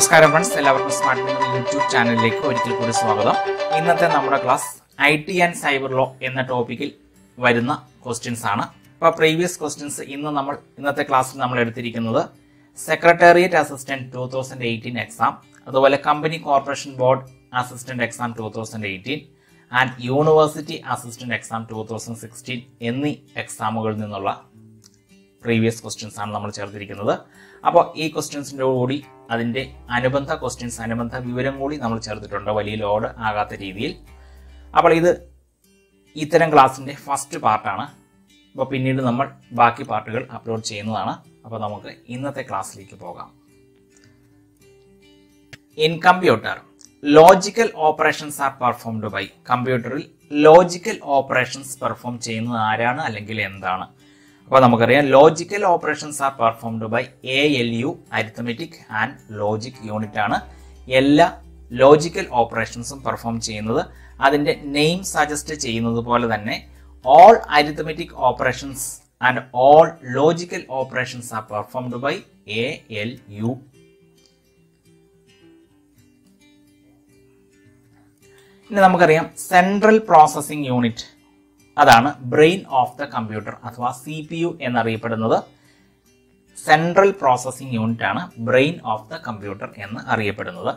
നമസ്കാരം ഫ്രണ്ട്സ് എല്ലാവർക്കും smart media YouTube ചാനലിലേക്ക് ഒരിക്കൽ കൂടി സ്വാഗതം. ഇന്നത്തെ നമ്മുടെ class I T and cyber law എന്ന ടോപ്പിക്കിൽ വരുന്ന ക്വസ്റ്റ്യൻസ് ആണ്. അപ്പോൾ പ്രീവിയസ് ക്വസ്റ്റ്യൻസ് ഇന്ന് നമ്മൾ ഇന്നത്തെ ക്ലാസ്സിൽ നമ്മൾ എടുത്തിരിക്കുന്നത് secretariat assistant two thousand eighteen exam അതുപോലെ company corporation board assistant exam two thousand eighteen and university assistant exam two thousand sixteen എന്നീ എക്സാമുകളിൽ നിന്നുള്ള പ്രീവിയസ് ക്വസ്റ്റ്യൻസ് ആണ് നമ്മൾ ചേർത്തിരിക്കുന്നത്. അപ്പോൾ ഈ ക്വസ്റ്റ്യൻസിന്റെ കൂടി അതിന്റെ അനുബന്ധ ക്വസ്റ്റ്യൻസ് അനുബന്ധ വിവരം കൂടി നമ്മൾ ചേർത്തിട്ടുണ്ട് വലിയ ലോഡ് ആകാത്ത രീതിയിൽ. അപ്പോൾ ഇത് ഇത്തരം ക്ലാസ്സിന്റെ ഫസ്റ്റ് പാർട്ടാണ് അപ്പോൾ പിന്നീട് നമ്മൾ ബാക്കി പാർട്ടുകൾ അപ്ലോഡ് ചെയ്യുന്നതാണ്. അപ്പോൾ നമുക്ക് ഇന്നത്തെ ക്ലാസ്സിലേക്ക് പോകാം. In computer logical operations are performed by കമ്പ്യൂട്ടറിൽ ലോജിക്കൽ ഓപ്പറേഷൻസ് പെർഫോം ചെയ്യുന്നത് ആരാണ് അല്ലെങ്കിൽ എന്താണ്? അപ്പോൾ നമുക്കറിയാം logical operations are performed by A L U arithmetic and logic unit ആണ്. എല്ലാ ലോജിക്കൽ ഓപ്പറേഷൻസും പെർഫോം ചെയ്യുന്നത്. അതിന്റെ നെയിം സജസ്റ്റ് ചെയ്യുന്നത് പോലെ തന്നെ all arithmetic operations and all logical operations are performed by A L U ഇനി നമുക്കറിയാം സെൻട്രൽ പ്രോസസ്സിംഗ് യൂണിറ്റ് അതാണ് ബ്രെയിൻ ഓഫ് ദ കമ്പ്യൂട്ടർ അഥവാ സി പി യു എന്നറിയപ്പെടുന്നത്. സെൻട്രൽ പ്രോസസ്സിംഗ് യൂണിറ്റ് ആണ് ബ്രെയിൻ ഓഫ് ദ കമ്പ്യൂട്ടർ എന്ന് അറിയപ്പെടുന്നത്.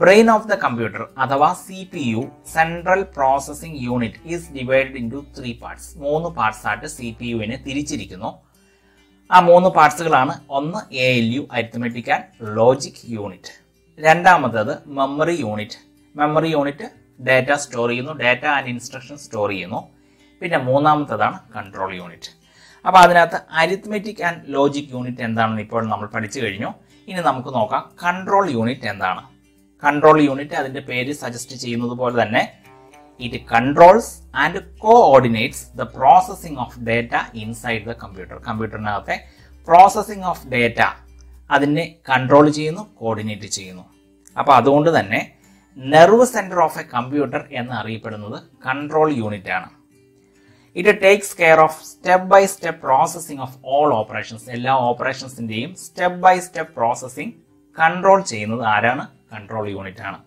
ബ്രെയിൻ ഓഫ് ദ കമ്പ്യൂട്ടർ അഥവാ C P U central processing unit is divided into three parts മൂന്ന് parts ആയിട്ട് C P യുവിനെ തിരിച്ചിരിക്കുന്നു. ആ മൂന്ന് പാർട്സുകളാണ് ഒന്ന് A L U arithmetic and logic unit രണ്ടാമത്തേത് memory unit memory unit data store ചെയ്യുന്നു. ഡാറ്റ ആൻഡ് ഇൻസ്ട്രക്ഷൻ സ്റ്റോർ ചെയ്യുന്നു. പിന്നെ മൂന്നാമത്തേതാണ് കൺട്രോൾ യൂണിറ്റ് അപ്പോൾ അതിനകത്ത് അരിത്മെറ്റിക് ആൻഡ് ലോജിക് യൂണിറ്റ് എന്താണെന്ന് ഇപ്പോൾ നമ്മൾ പഠിച്ചു കഴിഞ്ഞു. ഇനി നമുക്ക് നോക്കാം കൺട്രോൾ യൂണിറ്റ് എന്താണ്. കൺട്രോൾ യൂണിറ്റ് അതിന്റെ പേര് സജസ്റ്റ് ചെയ്യുന്നത് പോലെ തന്നെ it controls and coordinates the processing of data inside the computer കമ്പ്യൂട്ടറിനകത്തെ processing of data അതിനെ കൺട്രോൾ ചെയ്യുന്നു കോർഡിനേറ്റ് ചെയ്യുന്നു. അപ്പോൾ അതുകൊണ്ട് തന്നെ nerve center of a computer എന്ന് അറിയപ്പെടുന്നത് കൺട്രോൾ യൂണിറ്റ് ആണ്. It takes care of step by step processing of all operations എല്ലാ ഓപ്പറേഷൻസിന്റെയും step by step processing control ചെയ്യുന്നത് ആരാണ്? കൺട്രോൾ യൂണിറ്റ് ആണ്.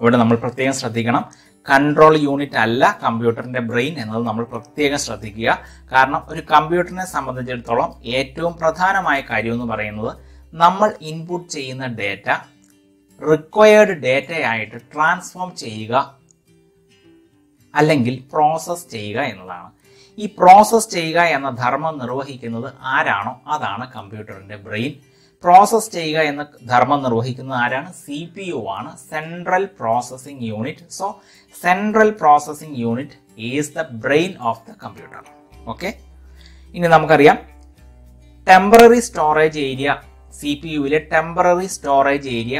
ഇവിടെ നമ്മൾ പ്രത്യേകം ശ്രദ്ധിക്കണം. കൺട്രോൾ യൂണിറ്റ് അല്ല കമ്പ്യൂട്ടറിന്റെ ബ്രെയിൻ എന്നത് നമ്മൾ പ്രത്യേകം ശ്രദ്ധിക്കുക. കാരണം ഒരു കമ്പ്യൂട്ടറിനെ സംബന്ധിച്ചിടത്തോളം ഏറ്റവും പ്രധാനമായ കാര്യം എന്ന് പറയുന്നത് നമ്മൾ ഇൻപുട്ട് ചെയ്യുന്ന ഡേറ്റ റിക്വയേർഡ് ഡേറ്റയായിട്ട് ട്രാൻസ്ഫോം ചെയ്യുക അല്ലെങ്കിൽ പ്രോസസ് ചെയ്യുക എന്നതാണ്. ഈ പ്രോസസ് ചെയ്യുക എന്ന ധർമ്മം നിർവഹിക്കുന്നത് ആരാണോ? അതാണ് കമ്പ്യൂട്ടറിന്റെ ബ്രെയിൻ. പ്രോസസ് ചെയ്യുക എന്ന ധർമ്മം നിർവഹിക്കുന്നത് ആരാണ്? സി പി യു ആണ്. Central processing unit so central processing unit is the brain of the computer okay ഇനി നമുക്കറിയാം. Temporary storage area C P യുവിലെ temporary storage area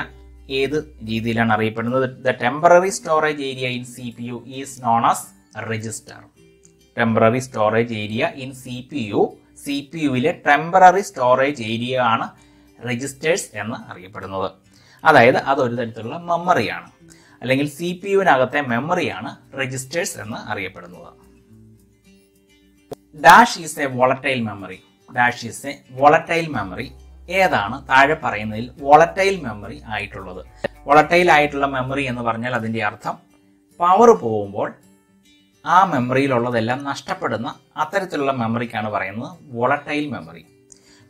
ഏത് രീതിയിലാണ് അറിയപ്പെടുന്നത്? The temporary storage area in C P U is known as register temporary storage area in C P U C P യുവിലെ temporary storage area ആണ് registers എന്ന് അറിയപ്പെടുന്നത്. അതായത് അതൊരു തരത്തിലുള്ള മെമ്മറിയാണ് അല്ലെങ്കിൽ സി പി യുവിനകത്തെ മെമ്മറിയാണ് രജിസ്റ്റേഴ്സ് എന്ന് അറിയപ്പെടുന്നത്. Dash is a volatile memory dash is a volatile memory ഏതാണ് താഴെ പറയുന്നതിൽ വോളറ്റൈൽ മെമ്മറി ആയിട്ടുള്ളത്? വോളറ്റൈൽ ആയിട്ടുള്ള മെമ്മറി എന്ന് പറഞ്ഞാൽ അതിന്റെ അർത്ഥം പവർ പോകുമ്പോൾ ആ മെമ്മറിയിലുള്ളതെല്ലാം നഷ്ടപ്പെടുന്ന അത്തരത്തിലുള്ള മെമ്മറിക്കാണ് പറയുന്നത് വോളറ്റൈൽ മെമ്മറി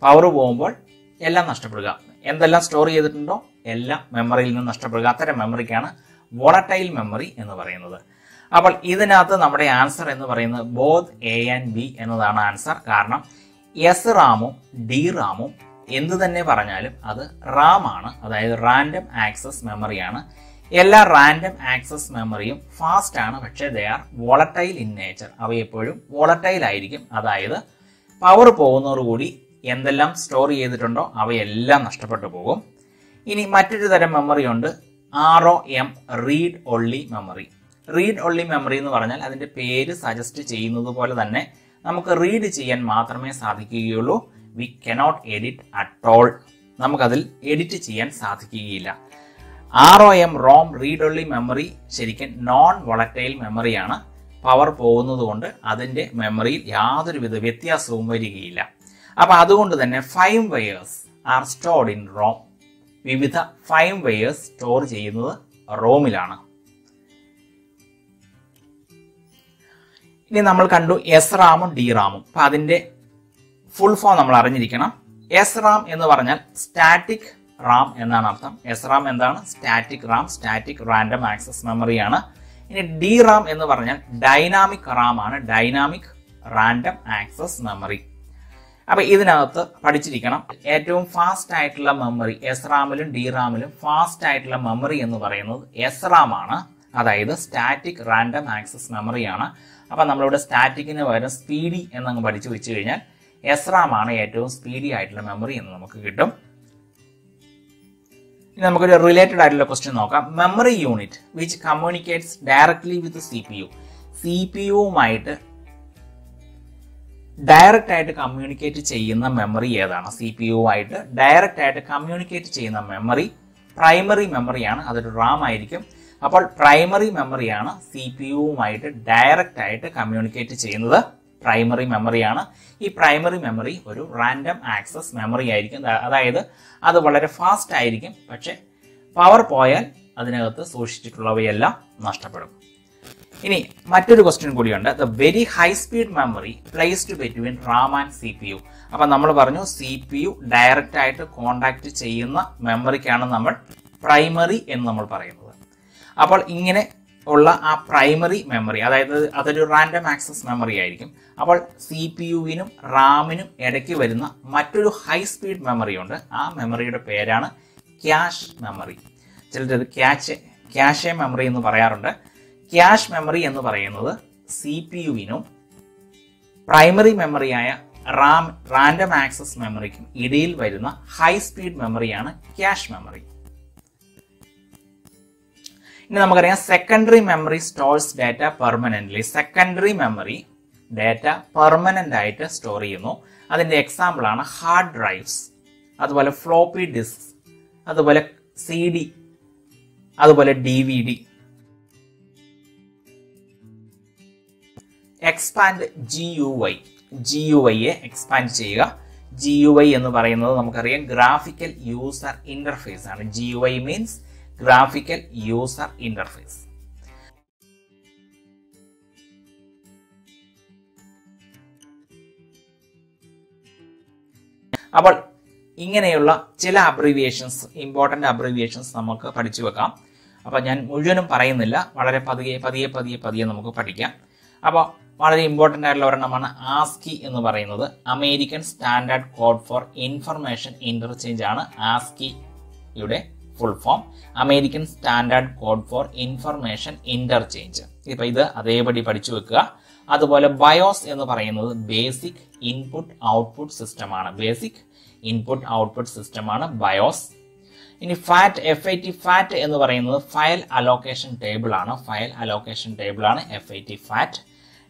പവർ പോകുമ്പോൾ എല്ലാം നഷ്ടപ്പെടുക. എന്തെല്ലാം സ്റ്റോർ ചെയ്തിട്ടുണ്ടോ? എല്ലാം മെമ്മറിയിൽ നിന്ന് നഷ്ടപ്പെടുക. അത്തരം മെമ്മറിക്കാണ് വോളറ്റൈൽ മെമ്മറി എന്ന് പറയുന്നത്. അപ്പോൾ ഇതിനകത്ത് നമ്മുടെ ആൻസർ എന്ന് പറയുന്നത് ബോത്ത് എ ആൻഡ് ബി എന്നതാണ് ആൻസർ കാരണം എസ് റാമും ഡി റാമും എന്ത് തന്നെ പറഞ്ഞാലും അത് റാം ആണ്. അതായത് റാൻഡം ആക്സസ് മെമ്മറിയാണ് എല്ലാ റാൻഡം ആക്സസ് മെമ്മറിയും ഫാസ്റ്റ് ആണ്. പക്ഷേ they are volatile in nature അവ എപ്പോഴും വോളറ്റൈൽ ആയിരിക്കും. അതായത് പവർ പോകുന്നതോടുകൂടി എന്തെല്ലാം സ്റ്റോർ ചെയ്തിട്ടുണ്ടോ അവയെല്ലാം നഷ്ടപ്പെട്ടു പോകും. ഇനി മറ്റൊരു തരം മെമ്മറി ഉണ്ട്. R O M read only memory read only memory എന്ന് പറഞ്ഞാൽ അതിന്റെ പേര് സജസ്റ്റ് ചെയ്യുന്നത് പോലെ തന്നെ നമുക്ക് റീഡ് ചെയ്യാൻ മാത്രമേ സാധിക്കുകയുള്ളൂ. We cannot edit at all നമുക്കതിൽ എഡിറ്റ് ചെയ്യാൻ സാധിക്കുകയില്ല. R O M ROM read only memory ശരിക്കും നോൺ വളറ്റൈൽ മെമ്മറിയാണ് പവർ പോകുന്നത് കൊണ്ട് അതിന്റെ മെമ്മറിയിൽ യാതൊരുവിധ വ്യത്യാസവും വരികയില്ല. അപ്പോൾ അതുകൊണ്ട് തന്നെ firmwares are stored in ROM വിവിധ ഫൈം വെയേഴ്സ് സ്റ്റോർ ചെയ്യുന്നത് റോമിലാണ് ഇനി നമ്മൾ കണ്ടു എസ് റാമും ഡി റാമും അപ്പം അതിന്റെ ഫുൾ ഫോം നമ്മൾ അറിഞ്ഞിരിക്കണം. എസ് റാം എന്ന് പറഞ്ഞാൽ സ്റ്റാറ്റിക് റാം എന്നാണ് അർത്ഥം. എസ് റാം എന്താണ് static RAM static random access മെമ്മറിയാണ് ഇനി ഡി റാം എന്ന് പറഞ്ഞാൽ ഡൈനാമിക് റാം ആണ്. ഡൈനാമിക് റാൻഡം ആക്സസ് മെമ്മറി അപ്പൊ ഇതിനകത്ത് പഠിച്ചിരിക്കണം. ഏറ്റവും ഫാസ്റ്റ് ആയിട്ടുള്ള മെമ്മറി എസ് റാമിലും ഡി റാമിലും ഫാസ്റ്റ് ആയിട്ടുള്ള മെമ്മറി എന്ന് പറയുന്നത് എസ് റാം ആണ്. അതായത് സ്റ്റാറ്റിക് റാൻഡം ആക്സസ് മെമ്മറിയാണ് അപ്പൊ നമ്മളിവിടെ സ്റ്റാറ്റിക്കിന് പകരം സ്പീഡി എന്നങ്ങ് പഠിച്ചു വെച്ച് കഴിഞ്ഞാൽ എസ് റാം ആണ് ഏറ്റവും സ്പീഡി ആയിട്ടുള്ള മെമ്മറി എന്ന് നമുക്ക് കിട്ടും. ഇനി നമുക്കൊരു റിലേറ്റഡ് ആയിട്ടുള്ള ക്വസ്റ്റ്യൻ നോക്കാം. Memory unit which communicates directly with C P U C P യുവുമായിട്ട് direct ആയിട്ട് കമ്മ്യൂണിക്കേറ്റ് ചെയ്യുന്ന മെമ്മറി ഏതാണ്? സി പി യു ആയിട്ട് ഡയറക്റ്റ് ആയിട്ട് കമ്മ്യൂണിക്കേറ്റ് ചെയ്യുന്ന മെമ്മറി പ്രൈമറി മെമ്മറിയാണ് അതൊരു റാം ആയിരിക്കും. അപ്പോൾ പ്രൈമറി മെമ്മറിയാണ് സി പി യുവുമായിട്ട് ഡയറക്റ്റ് ആയിട്ട് കമ്മ്യൂണിക്കേറ്റ് ചെയ്യുന്നത്. പ്രൈമറി മെമ്മറിയാണ് ഈ പ്രൈമറി മെമ്മറി ഒരു റാൻഡം ആക്സസ് മെമ്മറി ആയിരിക്കും. അതായത് അത് വളരെ ഫാസ്റ്റ് ആയിരിക്കും. പക്ഷെ പവർ പോയാൽ അതിനകത്ത് സൂക്ഷിച്ചിട്ടുള്ളവയെല്ലാം നഷ്ടപ്പെടും. ഇനി മറ്റൊരു ക്വസ്റ്റ്യൻ കൂടിയുണ്ട്. The very high speed memory placed between RAM and C P U അപ്പൊ നമ്മൾ പറഞ്ഞു സി പി യു ഡയറക്റ്റ് ആയിട്ട് കോണ്ടാക്ട് ചെയ്യുന്ന മെമ്മറിക്കാണ് നമ്മൾ പ്രൈമറി എന്ന് നമ്മൾ പറയുന്നത്. അപ്പോൾ ഇങ്ങനെ ഉള്ള ആ പ്രൈമറി മെമ്മറി അതായത് അതൊരു റാൻഡം ആക്സസ് മെമ്മറി ആയിരിക്കും. അപ്പോൾ സി പി യുവിനും റാമിനും ഇടയ്ക്ക് വരുന്ന മറ്റൊരു ഹൈ സ്പീഡ് മെമ്മറി ഉണ്ട്. ആ മെമ്മറിയുടെ പേരാണ് ക്യാഷ് മെമ്മറി ചിലത് ക്യാഷ് ക്യാഷെ മെമ്മറി എന്ന് പറയാറുണ്ട്. ക്യാഷ് മെമ്മറി എന്ന് പറയുന്നത് സി പി യുവിനും പ്രൈമറി മെമ്മറിയായ റാം റാൻഡം ആക്സസ് മെമ്മറിക്കും ഇടയിൽ വരുന്ന ഹൈ സ്പീഡ് മെമ്മറിയാണ് ക്യാഷ് മെമ്മറി ഇനി നമുക്കറിയാം secondary memory stores data permanently secondary memory data permanent ആയിട്ട് സ്റ്റോർ ചെയ്യുന്നു. അതിന്റെ എക്സാമ്പിൾ ആണ് ഹാർഡ് ഡ്രൈവ്സ് അതുപോലെ ഫ്ലോപ്പി ഡിസ്ക് അതുപോലെ സി ഡി അതുപോലെ D V D expand G U Y G U വൈയെ expand ചെയ്യുക. ജി യു വൈ എന്ന് പറയുന്നത് നമുക്കറിയാം ഗ്രാഫിക്കൽ യൂസർ ഇന്റർഫേസ് ആണ്. G U Y means graphical user interface അപ്പോൾ ഇങ്ങനെയുള്ള ചില അബ്രിവിയേഷൻസ് ഇമ്പോർട്ടന്റ് അബ്രിവിയേഷൻസ് നമുക്ക് പഠിച്ചു വെക്കാം. അപ്പോൾ ഞാൻ മുഴുവനും പറയുന്നില്ല. വളരെ പതിയെ പതിയെ പതിയെ പതിയെ നമുക്ക് പഠിക്കാം. അപ്പോൾ വളരെ ഇമ്പോർട്ടന്റ് ആയിട്ടുള്ള ഒരെണ്ണമാണ് ആസ്കി എന്ന് പറയുന്നത്. American standard code for information interchange ആണ് ആസ്കിയുടെ full form American standard code for information interchange ഇപ്പൊ ഇത് അതേപടി പഠിച്ചു വെക്കുക. അതുപോലെ ബയോസ് എന്ന് പറയുന്നത് ബേസിക് ഇൻപുട്ട് ഔട്ട്പുട്ട് സിസ്റ്റമാണ് ബേസിക് ഇൻപുട്ട് ഔട്ട്പുട്ട് സിസ്റ്റമാണ് ബയോസ് ഇനി FAT F I T FAT എന്ന് പറയുന്നത് ഫയൽ അലോക്കേഷൻ ടേബിൾ ആണ്. ഫയൽ അലോക്കേഷൻ ടേബിൾ ആണ് F I T FAT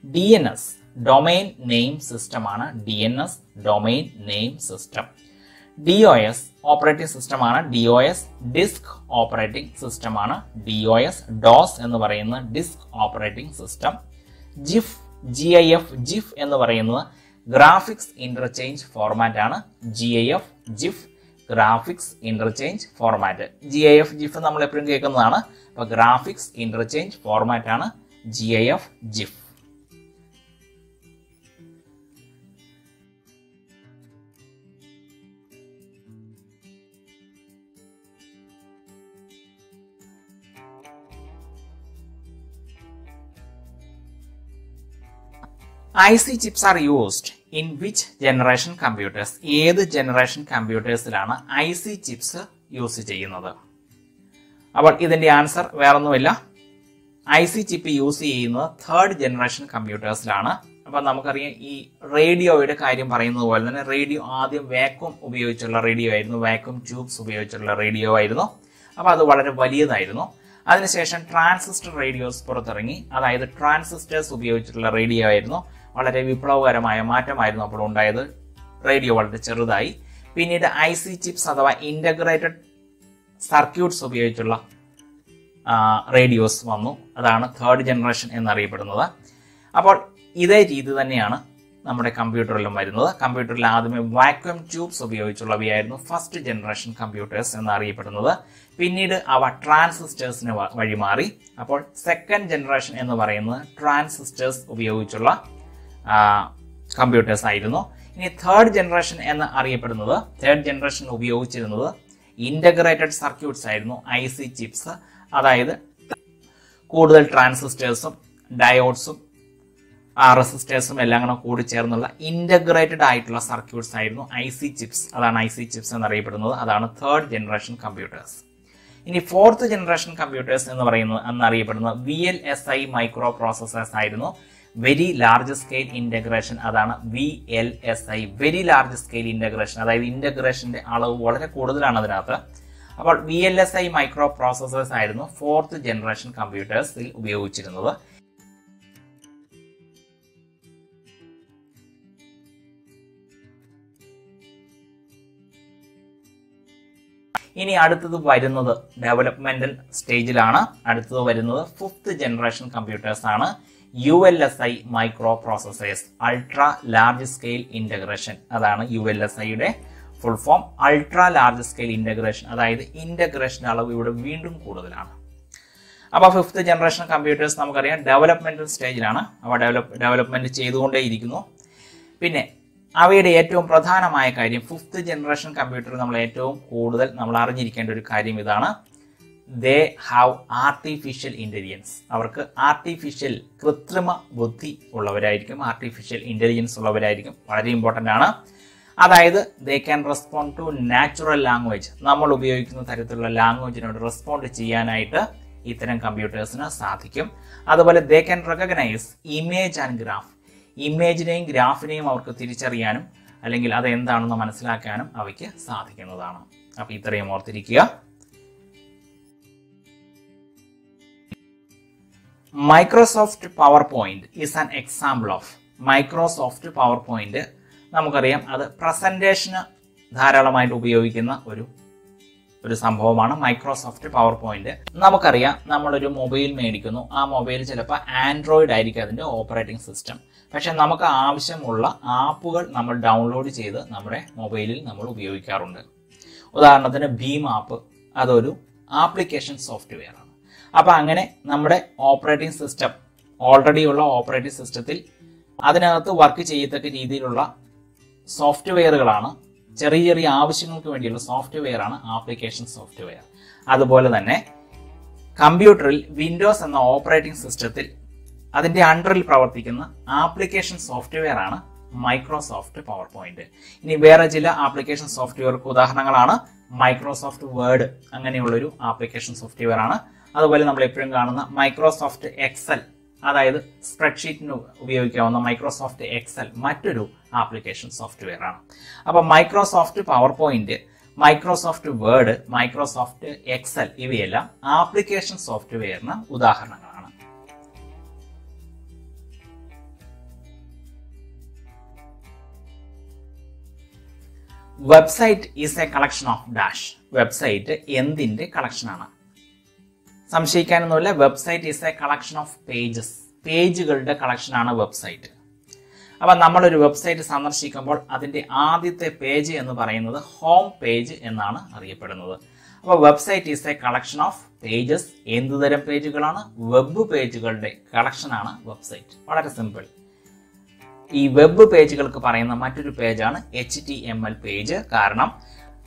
D N S domain name സിസ്റ്റമാണ് D N S domain name system D O S operating system ആണ് D O S disk operating system ആണ് D O S DOS എന്ന് പറയുന്ന disk operating system GIF G I F GIF എന്ന് പറയുന്നത് graphics interchange format ആണ്. G I F GIF graphics interchange format G I F GIF നമ്മൾ എപ്പോഴും കേൾക്കുന്നതാണ്. അപ്പൊ ഗ്രാഫിക്സ് ഇന്റർചേഞ്ച് ഫോർമാറ്റ് ആണ്. G I F GIF I C chips are used in which generation computers ഏത് generation കമ്പ്യൂട്ടേഴ്സിലാണ് I C chips use ചെയ്യുന്നത്? അപ്പോൾ ഇതിന്റെ ആൻസർ വേറൊന്നുമില്ല. ഐ സി ചിപ്പ് യൂസ് ചെയ്യുന്നത് തേർഡ് ജനറേഷൻ കമ്പ്യൂട്ടേഴ്സിലാണ് അപ്പൊ നമുക്കറിയാം ഈ റേഡിയോയുടെ കാര്യം പറയുന്നത് പോലെ തന്നെ റേഡിയോ ആദ്യം വാക്വം ഉപയോഗിച്ചുള്ള റേഡിയോ ആയിരുന്നു. വാക്വം ട്യൂബ്സ് ഉപയോഗിച്ചുള്ള റേഡിയോ ആയിരുന്നു. അപ്പൊ അത് വളരെ വലിയതായിരുന്നു. അതിനുശേഷം ട്രാൻസിസ്റ്റർ റേഡിയോസ് പുറത്തിറങ്ങി. അതായത് ട്രാൻസിസ്റ്റേഴ്സ് ഉപയോഗിച്ചിട്ടുള്ള റേഡിയോ ആയിരുന്നു. വളരെ വിപ്ലവകരമായ മാറ്റമായിരുന്നു അപ്പോൾ ഉണ്ടായത്. റേഡിയോ വളരെ ചെറുതായി. പിന്നീട് ഐ സി ചിപ്സ് അഥവാ ഇന്റഗ്രേറ്റഡ് സർക്യൂട്ട്സ് ഉപയോഗിച്ചുള്ള റേഡിയോസ് വന്നു. അതാണ് തേർഡ് ജനറേഷൻ എന്നറിയപ്പെടുന്നത്. അപ്പോൾ ഇതേ രീതി തന്നെയാണ് നമ്മുടെ കമ്പ്യൂട്ടറിലും വരുന്നത്. കമ്പ്യൂട്ടറിൽ ആദ്യമേ വാക്വം ട്യൂബ്സ് ഉപയോഗിച്ചുള്ളവയായിരുന്നു ഫസ്റ്റ് ജനറേഷൻ കമ്പ്യൂട്ടേഴ്സ് എന്നറിയപ്പെടുന്നത്. പിന്നീട് അവ ട്രാൻസിസ്റ്റേഴ്സിന് വ- വഴി മാറി അപ്പോൾ സെക്കൻഡ് ജനറേഷൻ എന്ന് പറയുന്നത് ട്രാൻസിസ്റ്റേഴ്സ് ഉപയോഗിച്ചുള്ള കമ്പ്യൂട്ടേഴ്സ് ആയിരുന്നു ഇനി തേർഡ് ജനറേഷൻ എന്ന് അറിയപ്പെടുന്നത് തേർഡ് ജനറേഷൻ ഉപയോഗിച്ചിരുന്നത് ഇന്റഗ്രേറ്റഡ് സർക്യൂട്ട്സ് ആയിരുന്നു ഐ സി ചിപ്സ് അതായത് കൂടുതൽ ട്രാൻസിസ്റ്റേഴ്സും ഡയോഡ്സും റെസിസ്റ്റേഴ്സും എല്ലാം കൂടെ കൂടി ചേർന്നുള്ള ഇന്റഗ്രേറ്റഡ് ആയിട്ടുള്ള സർക്യൂട്ട്സ് ആയിരുന്നു ഐ സി ചിപ്സ് അതാണ് ഐ സി ചിപ്സ് എന്നറിയപ്പെടുന്നത് അതാണ് തേർഡ് ജനറേഷൻ കമ്പ്യൂട്ടേഴ്സ് ഇനി ഫോർത്ത് ജനറേഷൻ കമ്പ്യൂട്ടേഴ്സ് എന്ന് പറയുന്നത് എന്നറിയപ്പെടുന്നത് V L S I microprocessors ആയിരുന്നു. വെരി ലാർജ് സ്കെയിൽ ഇന്റഗ്രേഷൻ അതാണ് V L S I very large scale integration അതായത് ഇന്റഗ്രേഷന്റെ അളവ് വളരെ കൂടുതലാണ് അതിനകത്ത്. അപ്പോൾ V L S I microprocessors ആയിരുന്നു ഫോർത്ത് ജനറേഷൻ കമ്പ്യൂട്ടേഴ്സിൽ ഉപയോഗിച്ചിരുന്നത്. ഇനി അടുത്തത് വരുന്നത് ഡെവലപ്മെന്റൽ സ്റ്റേജിലാണ് അടുത്തത് വരുന്നത് ഫിഫ്ത്ത് ജനറേഷൻ കമ്പ്യൂട്ടേഴ്സ് ആണ്. U L S I microprocessors ultra large scale integration. അതാണ് യു എൽ എസ് ഐയുടെ full form ultra large scale integration. അതായത് ഇന്റഗ്രേഷൻ അളവ് ഇവിടെ വീണ്ടും കൂടുതലാണ്. അപ്പോൾ ഫിഫ്ത്ത് ജനറേഷൻ കമ്പ്യൂട്ടേഴ്സ് നമുക്കറിയാം. ഡെവലപ്മെന്റൽ സ്റ്റേജിലാണ് അവ ഡെവലപ്പ് ഡെവലപ്മെന്റ് ചെയ്തുകൊണ്ടേയിരിക്കുന്നു. പിന്നെ അവയുടെ ഏറ്റവും പ്രധാനമായ കാര്യം ഫിഫ്ത്ത് ജനറേഷൻ കമ്പ്യൂട്ടർ നമ്മൾ ഏറ്റവും കൂടുതൽ നമ്മൾ അറിഞ്ഞിരിക്കേണ്ട ഒരു കാര്യം ഇതാണ്. ദേ ഹാവ് ആർട്ടിഫിഷ്യൽ ഇന്റലിജൻസ് അവർക്ക് ആർട്ടിഫിഷ്യൽ കൃത്രിമ ബുദ്ധി ഉള്ളവരായിരിക്കും. Artificial intelligence ഉള്ളവരായിരിക്കും. വളരെ ഇമ്പോർട്ടന്റ് ആണ്. അതായത് they can respond to natural language നമ്മൾ ഉപയോഗിക്കുന്ന തരത്തിലുള്ള ലാംഗ്വേജിനോട് റെസ്പോണ്ട് ചെയ്യാനായിട്ട് ഇത്തരം കമ്പ്യൂട്ടേഴ്സിന് സാധിക്കും. അതുപോലെ they can recognise image and graph ഇമേജിനെയും ഗ്രാഫിനെയും അവർക്ക് തിരിച്ചറിയാനും അല്ലെങ്കിൽ അത് എന്താണെന്ന് മനസ്സിലാക്കാനും അവയ്ക്ക് സാധിക്കുന്നതാണ്. അപ്പോൾ ഇത്രയും ഓർത്തിരിക്കുക. Microsoft PowerPoint is an example of Microsoft PowerPoint നമുക്കറിയാം അത് പ്രസന്റേഷന് ധാരാളമായിട്ട് ഉപയോഗിക്കുന്ന ഒരു ഒരു സംഭവമാണ് മൈക്രോസോഫ്റ്റ് പവർ പോയിന്റ് നമുക്കറിയാം നമ്മളൊരു മൊബൈൽ മേടിക്കുന്നു. ആ മൊബൈൽ ചിലപ്പോൾ ആൻഡ്രോയിഡ് ആയിരിക്കും അതിന്റെ ഓപ്പറേറ്റിംഗ് സിസ്റ്റം പക്ഷെ നമുക്ക് ആവശ്യമുള്ള ആപ്പുകൾ നമ്മൾ ഡൗൺലോഡ് ചെയ്ത് നമ്മുടെ മൊബൈലിൽ നമ്മൾ ഉപയോഗിക്കാറുണ്ട്. ഉദാഹരണത്തിന് ഭീം ആപ്പ് അതൊരു ആപ്ലിക്കേഷൻ സോഫ്റ്റ്വെയർ ആണ്. അപ്പൊ അങ്ങനെ നമ്മുടെ ഓപ്പറേറ്റിംഗ് സിസ്റ്റം ഓൾറെഡി ഉള്ള ഓപ്പറേറ്റിംഗ് സിസ്റ്റത്തിൽ അതിനകത്ത് വർക്ക് ചെയ്യത്തക്ക രീതിയിലുള്ള സോഫ്റ്റ്വെയറുകളാണ് ചെറിയ ചെറിയ ആവശ്യങ്ങൾക്ക് വേണ്ടിയുള്ള സോഫ്റ്റ്വെയർ ആണ് ആപ്ലിക്കേഷൻ സോഫ്റ്റ്വെയർ. അതുപോലെ തന്നെ കമ്പ്യൂട്ടറിൽ വിൻഡോസ് എന്ന ഓപ്പറേറ്റിംഗ് സിസ്റ്റത്തിൽ അതിന്റെ അണ്ടറിൽ പ്രവർത്തിക്കുന്ന ആപ്ലിക്കേഷൻ സോഫ്റ്റ്വെയർ ആണ് മൈക്രോസോഫ്റ്റ് പവർ പോയിന്റ് ഇനി വേറെ ചില ആപ്ലിക്കേഷൻ സോഫ്റ്റ്വെയർക്ക് ഉദാഹരണങ്ങളാണ് മൈക്രോസോഫ്റ്റ് വേർഡ് അങ്ങനെയുള്ളൊരു ആപ്ലിക്കേഷൻ സോഫ്റ്റ്വെയർ ആണ് അതുപോലെ നമ്മൾ എപ്പോഴും കാണുന്ന മൈക്രോസോഫ്റ്റ് എക്സൽ അതായത് സ്പ്രെഡ്ഷീറ്റിന് ഉപയോഗിക്കാവുന്ന മൈക്രോസോഫ്റ്റ് എക്സൽ മറ്റൊരു ആപ്ലിക്കേഷൻ സോഫ്റ്റ്വെയർ ആണ്. അപ്പൊ Microsoft PowerPoint Microsoft Word Microsoft Excel ഇവയെല്ലാം ആപ്ലിക്കേഷൻ സോഫ്റ്റ്വെയറിന് ഉദാഹരണങ്ങളാണ്. Website is a collection of dash website എന്തിന്റെ കളക്ഷനാണ് സംശയിക്കാനൊന്നുമില്ല. Website is a collection of pages പേജുകളുടെ കളക്ഷനാണ് വെബ്സൈറ്റ് അപ്പൊ നമ്മളൊരു വെബ്സൈറ്റ് സന്ദർശിക്കുമ്പോൾ അതിന്റെ ആദ്യത്തെ പേജ് എന്ന് പറയുന്നത് ഹോം പേജ് എന്നാണ് അറിയപ്പെടുന്നത്. അപ്പോൾ website is a collection of pages എന്തുതരം പേജുകളാണ് വെബ് പേജുകളുടെ കളക്ഷനാണ് വെബ്സൈറ്റ് വളരെ സിമ്പിൾ ഈ വെബ് പേജുകൾക്ക് പറയുന്ന മറ്റൊരു പേജാണ് H T M L page കാരണം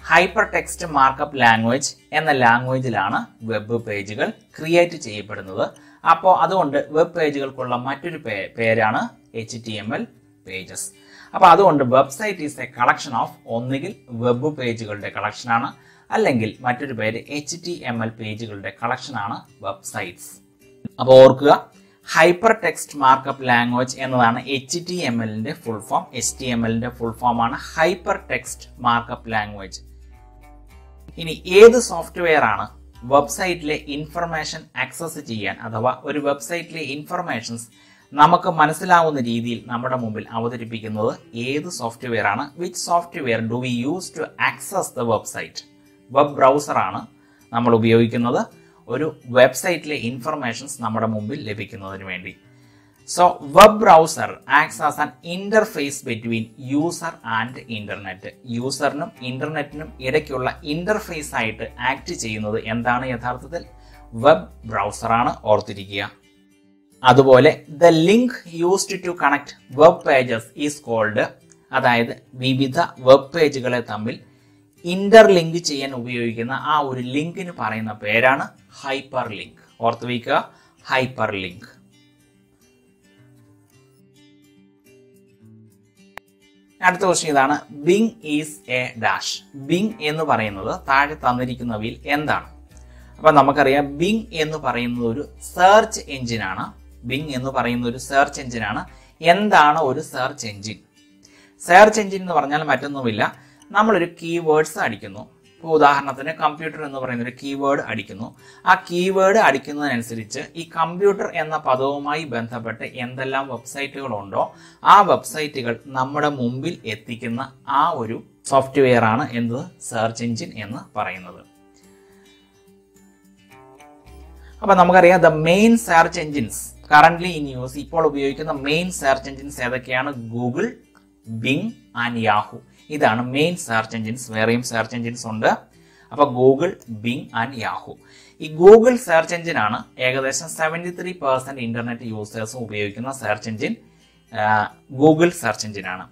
ഹൈപ്പർ ടെക്സ്റ്റ് മാർക്കപ്പ് ലാംഗ്വേജ് എന്ന ലാംഗ്വേജിലാണ് വെബ് പേജുകൾ ക്രിയേറ്റ് ചെയ്യപ്പെടുന്നത്. അപ്പോൾ അതുകൊണ്ട് വെബ് പേജുകൾക്കുള്ള മറ്റൊരു പേരാണ് H T M L pages അപ്പോൾ അതുകൊണ്ട് website is a collection of ഒന്നുകിൽ വെബ് പേജുകളുടെ കളക്ഷനാണ് അല്ലെങ്കിൽ മറ്റൊരു പേര് എച്ച് ടി എം എൽ പേജുകളുടെ കളക്ഷനാണ് വെബ്സൈറ്റ്സ് അപ്പോൾ ഓർക്കുക ഹൈപ്പർ ടെക്സ്റ്റ് മാർക്കപ്പ് ലാംഗ്വേജ് എന്നതാണ് എച്ച് ടി എം എല്ലിന്റെ full form H T M എല്ലിന്റെ ഫുൾ ഫോം ആണ് ഹൈപ്പർ ടെക്സ്റ്റ് മാർക്കപ്പ് ലാംഗ്വേജ് ഇനി ഏത് സോഫ്റ്റ്വെയർ ആണ് വെബ്സൈറ്റിലെ ഇൻഫർമേഷൻ ആക്സസ് ചെയ്യാൻ അഥവാ ഒരു വെബ്സൈറ്റിലെ ഇൻഫർമേഷൻസ് നമുക്ക് മനസ്സിലാവുന്ന രീതിയിൽ നമ്മുടെ മുമ്പിൽ അവതരിപ്പിക്കുന്നത് ഏത് സോഫ്റ്റ്വെയർ ആണ്? Which software do we use to access the website web browser ആണ് നമ്മൾ ഉപയോഗിക്കുന്നത്. ഒരു വെബ്സൈറ്റിലെ ഇൻഫർമേഷൻസ് നമ്മുടെ മുമ്പിൽ ലഭിക്കുന്നതിന് വേണ്ടി. So web browser acts as an interface between user and internet യൂസറിനും ഇന്റർനെറ്റിനും ഇടയ്ക്കുള്ള ഇന്റർഫേസ് ആയിട്ട് ആക്ട് ചെയ്യുന്നത് എന്താണ് യഥാർത്ഥത്തിൽ? വെബ് ബ്രൗസറാണ് ഓർത്തിരിക്കുക. അതുപോലെ the link used to connect web pages is called അതായത് വിവിധ വെബ് പേജുകളെ തമ്മിൽ ഇന്റർലിങ്ക് ചെയ്യാൻ ഉപയോഗിക്കുന്ന ആ ഒരു ലിങ്കിന് പറയുന്ന പേരാണ് ഹൈപ്പർ ലിങ്ക് ഓർത്ത് വയ്ക്കുക ഹൈപ്പർ ലിങ്ക് അടുത്ത ക്വസ്റ്റ്യൻ ഇതാണ്. Bing is a dash Bing എന്ന് പറയുന്നത് താഴെ തന്നിരിക്കുന്നവയിൽ എന്താണ്? അപ്പൊ നമുക്കറിയാം ബിങ് എന്ന് പറയുന്നത് ഒരു സെർച്ച് എഞ്ചിനാണ് ബിങ് എന്ന് പറയുന്ന ഒരു സെർച്ച് എഞ്ചിനാണ് എന്താണ് ഒരു സെർച്ച് എഞ്ചിൻ സെർച്ച് എഞ്ചിൻ എന്ന് പറഞ്ഞാൽ മറ്റൊന്നുമില്ല. നമ്മളൊരു കീവേഡ്സ് അടിക്കുന്നു. ഇപ്പോൾ ഉദാഹരണത്തിന് കമ്പ്യൂട്ടർ എന്ന് പറയുന്ന ഒരു കീവേഡ് അടിക്കുന്നു. ആ കീവേഡ് അടിക്കുന്നതിനനുസരിച്ച് ഈ കമ്പ്യൂട്ടർ എന്ന പദവുമായി ബന്ധപ്പെട്ട് എന്തെല്ലാം വെബ്സൈറ്റുകളുണ്ടോ ആ വെബ്സൈറ്റുകൾ നമ്മുടെ മുമ്പിൽ എത്തിക്കുന്ന ആ ഒരു സോഫ്റ്റ്വെയർ ആണ് എന്ത്? സെർച്ച് എഞ്ചിൻ എന്ന് പറയുന്നത്. അപ്പൊ നമുക്കറിയാം the main search engines currently in use ഇപ്പോൾ ഉപയോഗിക്കുന്ന മെയിൻ സെർച്ച് എഞ്ചിൻസ് ഏതൊക്കെയാണ്? ഗൂഗിൾ ബിങ് ആൻഡ് യാഹു ഇതാണ് മെയിൻ സെർച്ച് എഞ്ചിൻസ് വേറെയും സെർച്ച് എഞ്ചിൻസ് ഉണ്ട്. അപ്പൊ ഗൂഗിൾ ബിങ് ആൻഡ് യാഹു ഈ ഗൂഗിൾ സെർച്ച് എഞ്ചിൻ ആണ് ഏകദേശം സെവന്റി ത്രീ പെർസെന്റ് ഇന്റർനെറ്റ് യൂസേഴ്സും ഉപയോഗിക്കുന്ന search engine Google search engine ആണ്.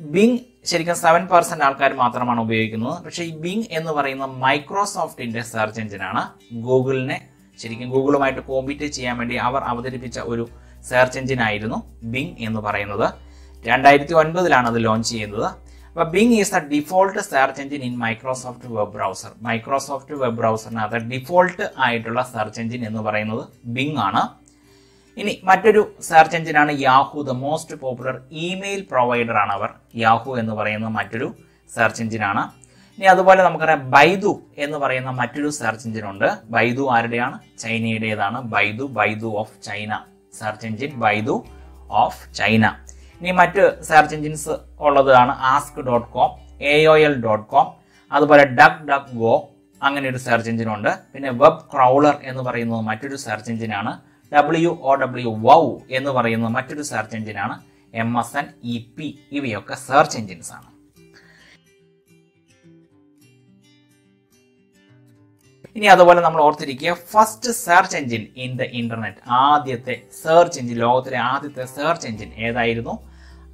ബിങ് ശരിക്കും സെവൻ പെർസെന്റ് ആൾക്കാർ മാത്രമാണ് ഉപയോഗിക്കുന്നത്. പക്ഷേ ഈ ബിങ് എന്ന് പറയുന്ന മൈക്രോസോഫ്റ്റിന്റെ സെർച്ച് എഞ്ചിനാണ് ഗൂഗിളിനെ ശരിക്കും ഗൂഗിളുമായിട്ട് കോമ്പീറ്റ് ചെയ്യാൻ വേണ്ടി അവർ അവതരിപ്പിച്ച ഒരു സെർച്ച് എഞ്ചിൻ ആയിരുന്നു ബിങ് എന്ന് പറയുന്നത്. രണ്ടായിരത്തി ഒൻപതിലാണ് അത് ലോഞ്ച് ചെയ്യുന്നത് അപ്പൊ Bing is the default search engine in Microsoft web browser Microsoft web ബ്രൗസറിനകത്ത് default ആയിട്ടുള്ള സെർച്ച് എഞ്ചിൻ എന്ന് പറയുന്നത് ബിങ് ആണ്. ഇനി മറ്റൊരു സെർച്ച് എഞ്ചിനാണ് Yahoo the most popular email provider ആണ് അവർ. യാഹു എന്ന് പറയുന്ന മറ്റൊരു സെർച്ച് എഞ്ചിനാണ് ഇനി അതുപോലെ നമുക്കറിയാം ബൈദു എന്ന് പറയുന്ന മറ്റൊരു സെർച്ച് എഞ്ചിൻ ഉണ്ട്. ബൈദു ആരുടെയാണ്? ചൈനയുടേതാണ്. Baidu Baidu of China search engine Baidu of China ഇനി മറ്റ് സെർച്ച് എഞ്ചിൻസ് ഉള്ളതാണ് ask dot com A O L dot com അതുപോലെ ഡക് ഡക് ഗോ അങ്ങനെ ഒരു സെർച്ച് എഞ്ചിൻ ഉണ്ട്. പിന്നെ വെബ് ക്രൗളർ എന്ന് പറയുന്നത് മറ്റൊരു സെർച്ച് എഞ്ചിനാണ് ഡബ്ല്യു ഒ ഡബ്ല്യു വൗ എന്ന് പറയുന്നത് മറ്റൊരു സെർച്ച് എഞ്ചിനാണ് M S N E P ഇവയൊക്കെ സെർച്ച് എഞ്ചിൻസ് ആണ്. ഇനി അതുപോലെ നമ്മൾ ഓർത്തിരിക്കുക first search engine in the internet ആദ്യത്തെ സെർച്ച് എഞ്ചിൻ ലോകത്തിലെ ആദ്യത്തെ സെർച്ച് എഞ്ചിൻ ഏതായിരുന്നു?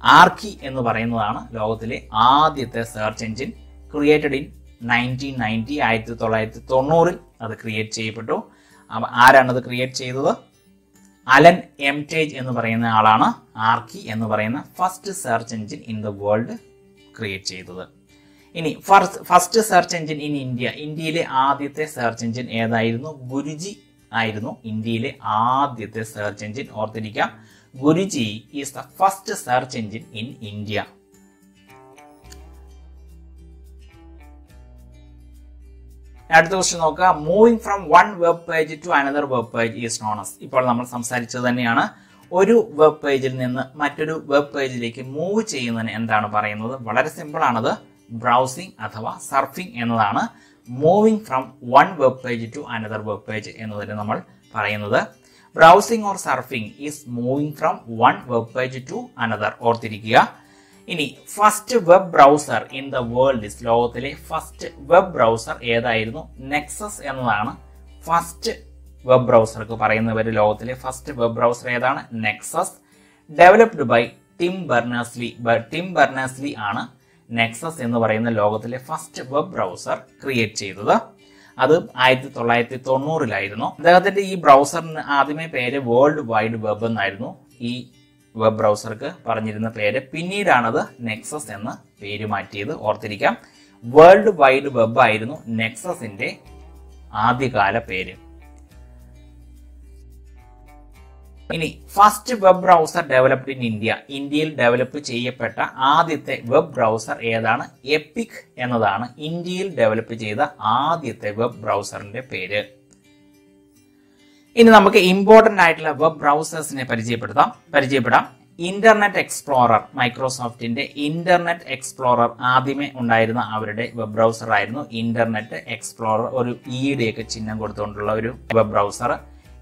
ആർക്കി എന്ന് പറയുന്നതാണ് ലോകത്തിലെ ആദ്യത്തെ search engine created in nineteen ninety ആയിരത്തി തൊള്ളായിരത്തി തൊണ്ണൂറിൽ അത് ക്രിയേറ്റ് ചെയ്യപ്പെട്ടു. ആരാണ് അത് ക്രിയേറ്റ് ചെയ്തത്? അലൻ എം ടേജ് എന്ന് പറയുന്ന ആളാണ് ആർക്കി എന്ന് പറയുന്ന first search engine in the world create ചെയ്തത്. ഇനി first search engine in India ഇന്ത്യയിലെ ആദ്യത്തെ സെർച്ച് എഞ്ചിൻ ഏതായിരുന്നു? ഗുരുജി ആയിരുന്നു ഇന്ത്യയിലെ ആദ്യത്തെ സെർച്ച് എഞ്ചിൻ ഓർത്തിരിക്കാം. Guruji is the first search engine in India. അടുത്ത ക്വസ്റ്റ്യൻ നോക്കുക. Moving from one web page to another web page is known as ഇപ്പോൾ നമ്മൾ സംസാരിച്ചത് തന്നെയാണ്. ഒരു വെബ് പേജിൽ നിന്ന് മറ്റൊരു വെബ് പേജിലേക്ക് മൂവ് ചെയ്യുന്നതിന് എന്താണ് പറയുന്നത്? വളരെ സിമ്പിൾ ആണത്. ബ്രൗസിംഗ് അഥവാ സർഫിംഗ് എന്നതാണ്. Moving from one web page to another web page എന്നതിന് നമ്മൾ പറയുന്നത്. Browsing or surfing is moving from one web page to another ഓർത്തിരിക്കുക. ഇനി first web browser in the world ലോകത്തിലെ ഫസ്റ്റ് വെബ് ബ്രൗസർ ഏതായിരുന്നു? Nexus എന്നതാണ് first web ബ്രൗസർക്ക് പറയുന്നവർ ലോകത്തിലെ ഫസ്റ്റ് വെബ് ബ്രൗസർ ഏതാണ്? Nexus developed by Tim Berners Lee Tim Berners Lee ആണ് നെക്സസ് എന്ന് പറയുന്ന ലോകത്തിലെ ഫസ്റ്റ് വെബ് ബ്രൗസർ ക്രിയേറ്റ് ചെയ്തത്. അത് ആയിരത്തി തൊള്ളായിരത്തി തൊണ്ണൂറിലായിരുന്നു അദ്ദേഹത്തിന്റെ ഈ ബ്രൗസറിന് ആദ്യമേ പേര് വേൾഡ് വൈഡ് വെബ് എന്നായിരുന്നു ഈ വെബ് ബ്രൗസർക്ക് പറഞ്ഞിരുന്ന പേര്. പിന്നീടാണത് നെക്സസ് എന്ന് പേര് മാറ്റിയത്. ഓർത്തിരിക്കാം. വേൾഡ് വൈഡ് വെബ് ആയിരുന്നു നെക്സസിന്റെ ആദ്യകാല പേര്. ഇനി first web browser developed in India ഇന്ത്യയിൽ ഡെവലപ്പ് ചെയ്യപ്പെട്ട ആദ്യത്തെ വെബ് ബ്രൗസർ ഏതാണ്? എപ്പിക് എന്നതാണ് ഇന്ത്യയിൽ ഡെവലപ്പ് ചെയ്ത ആദ്യത്തെ വെബ് ബ്രൗസറിന്റെ പേര്. ഇനി നമുക്ക് ഇമ്പോർട്ടന്റ് ആയിട്ടുള്ള വെബ് ബ്രൗസേഴ്സിനെ പരിചയപ്പെടുത്താം. പരിചയപ്പെടാം. ഇന്റർനെറ്റ് എക്സ്പ്ലോറർ മൈക്രോസോഫ്റ്റിന്റെ ഇന്റർനെറ്റ് എക്സ്പ്ലോറർ ആദ്യമേ ഉണ്ടായിരുന്ന അവരുടെ വെബ് ബ്രൗസർ ആയിരുന്നു ഇന്റർനെറ്റ് എക്സ്പ്ലോറർ ഒരു ഇയുടെയൊക്കെ ചിഹ്നം കൊടുത്തുകൊണ്ടുള്ള ഒരു വെബ് ബ്രൗസർ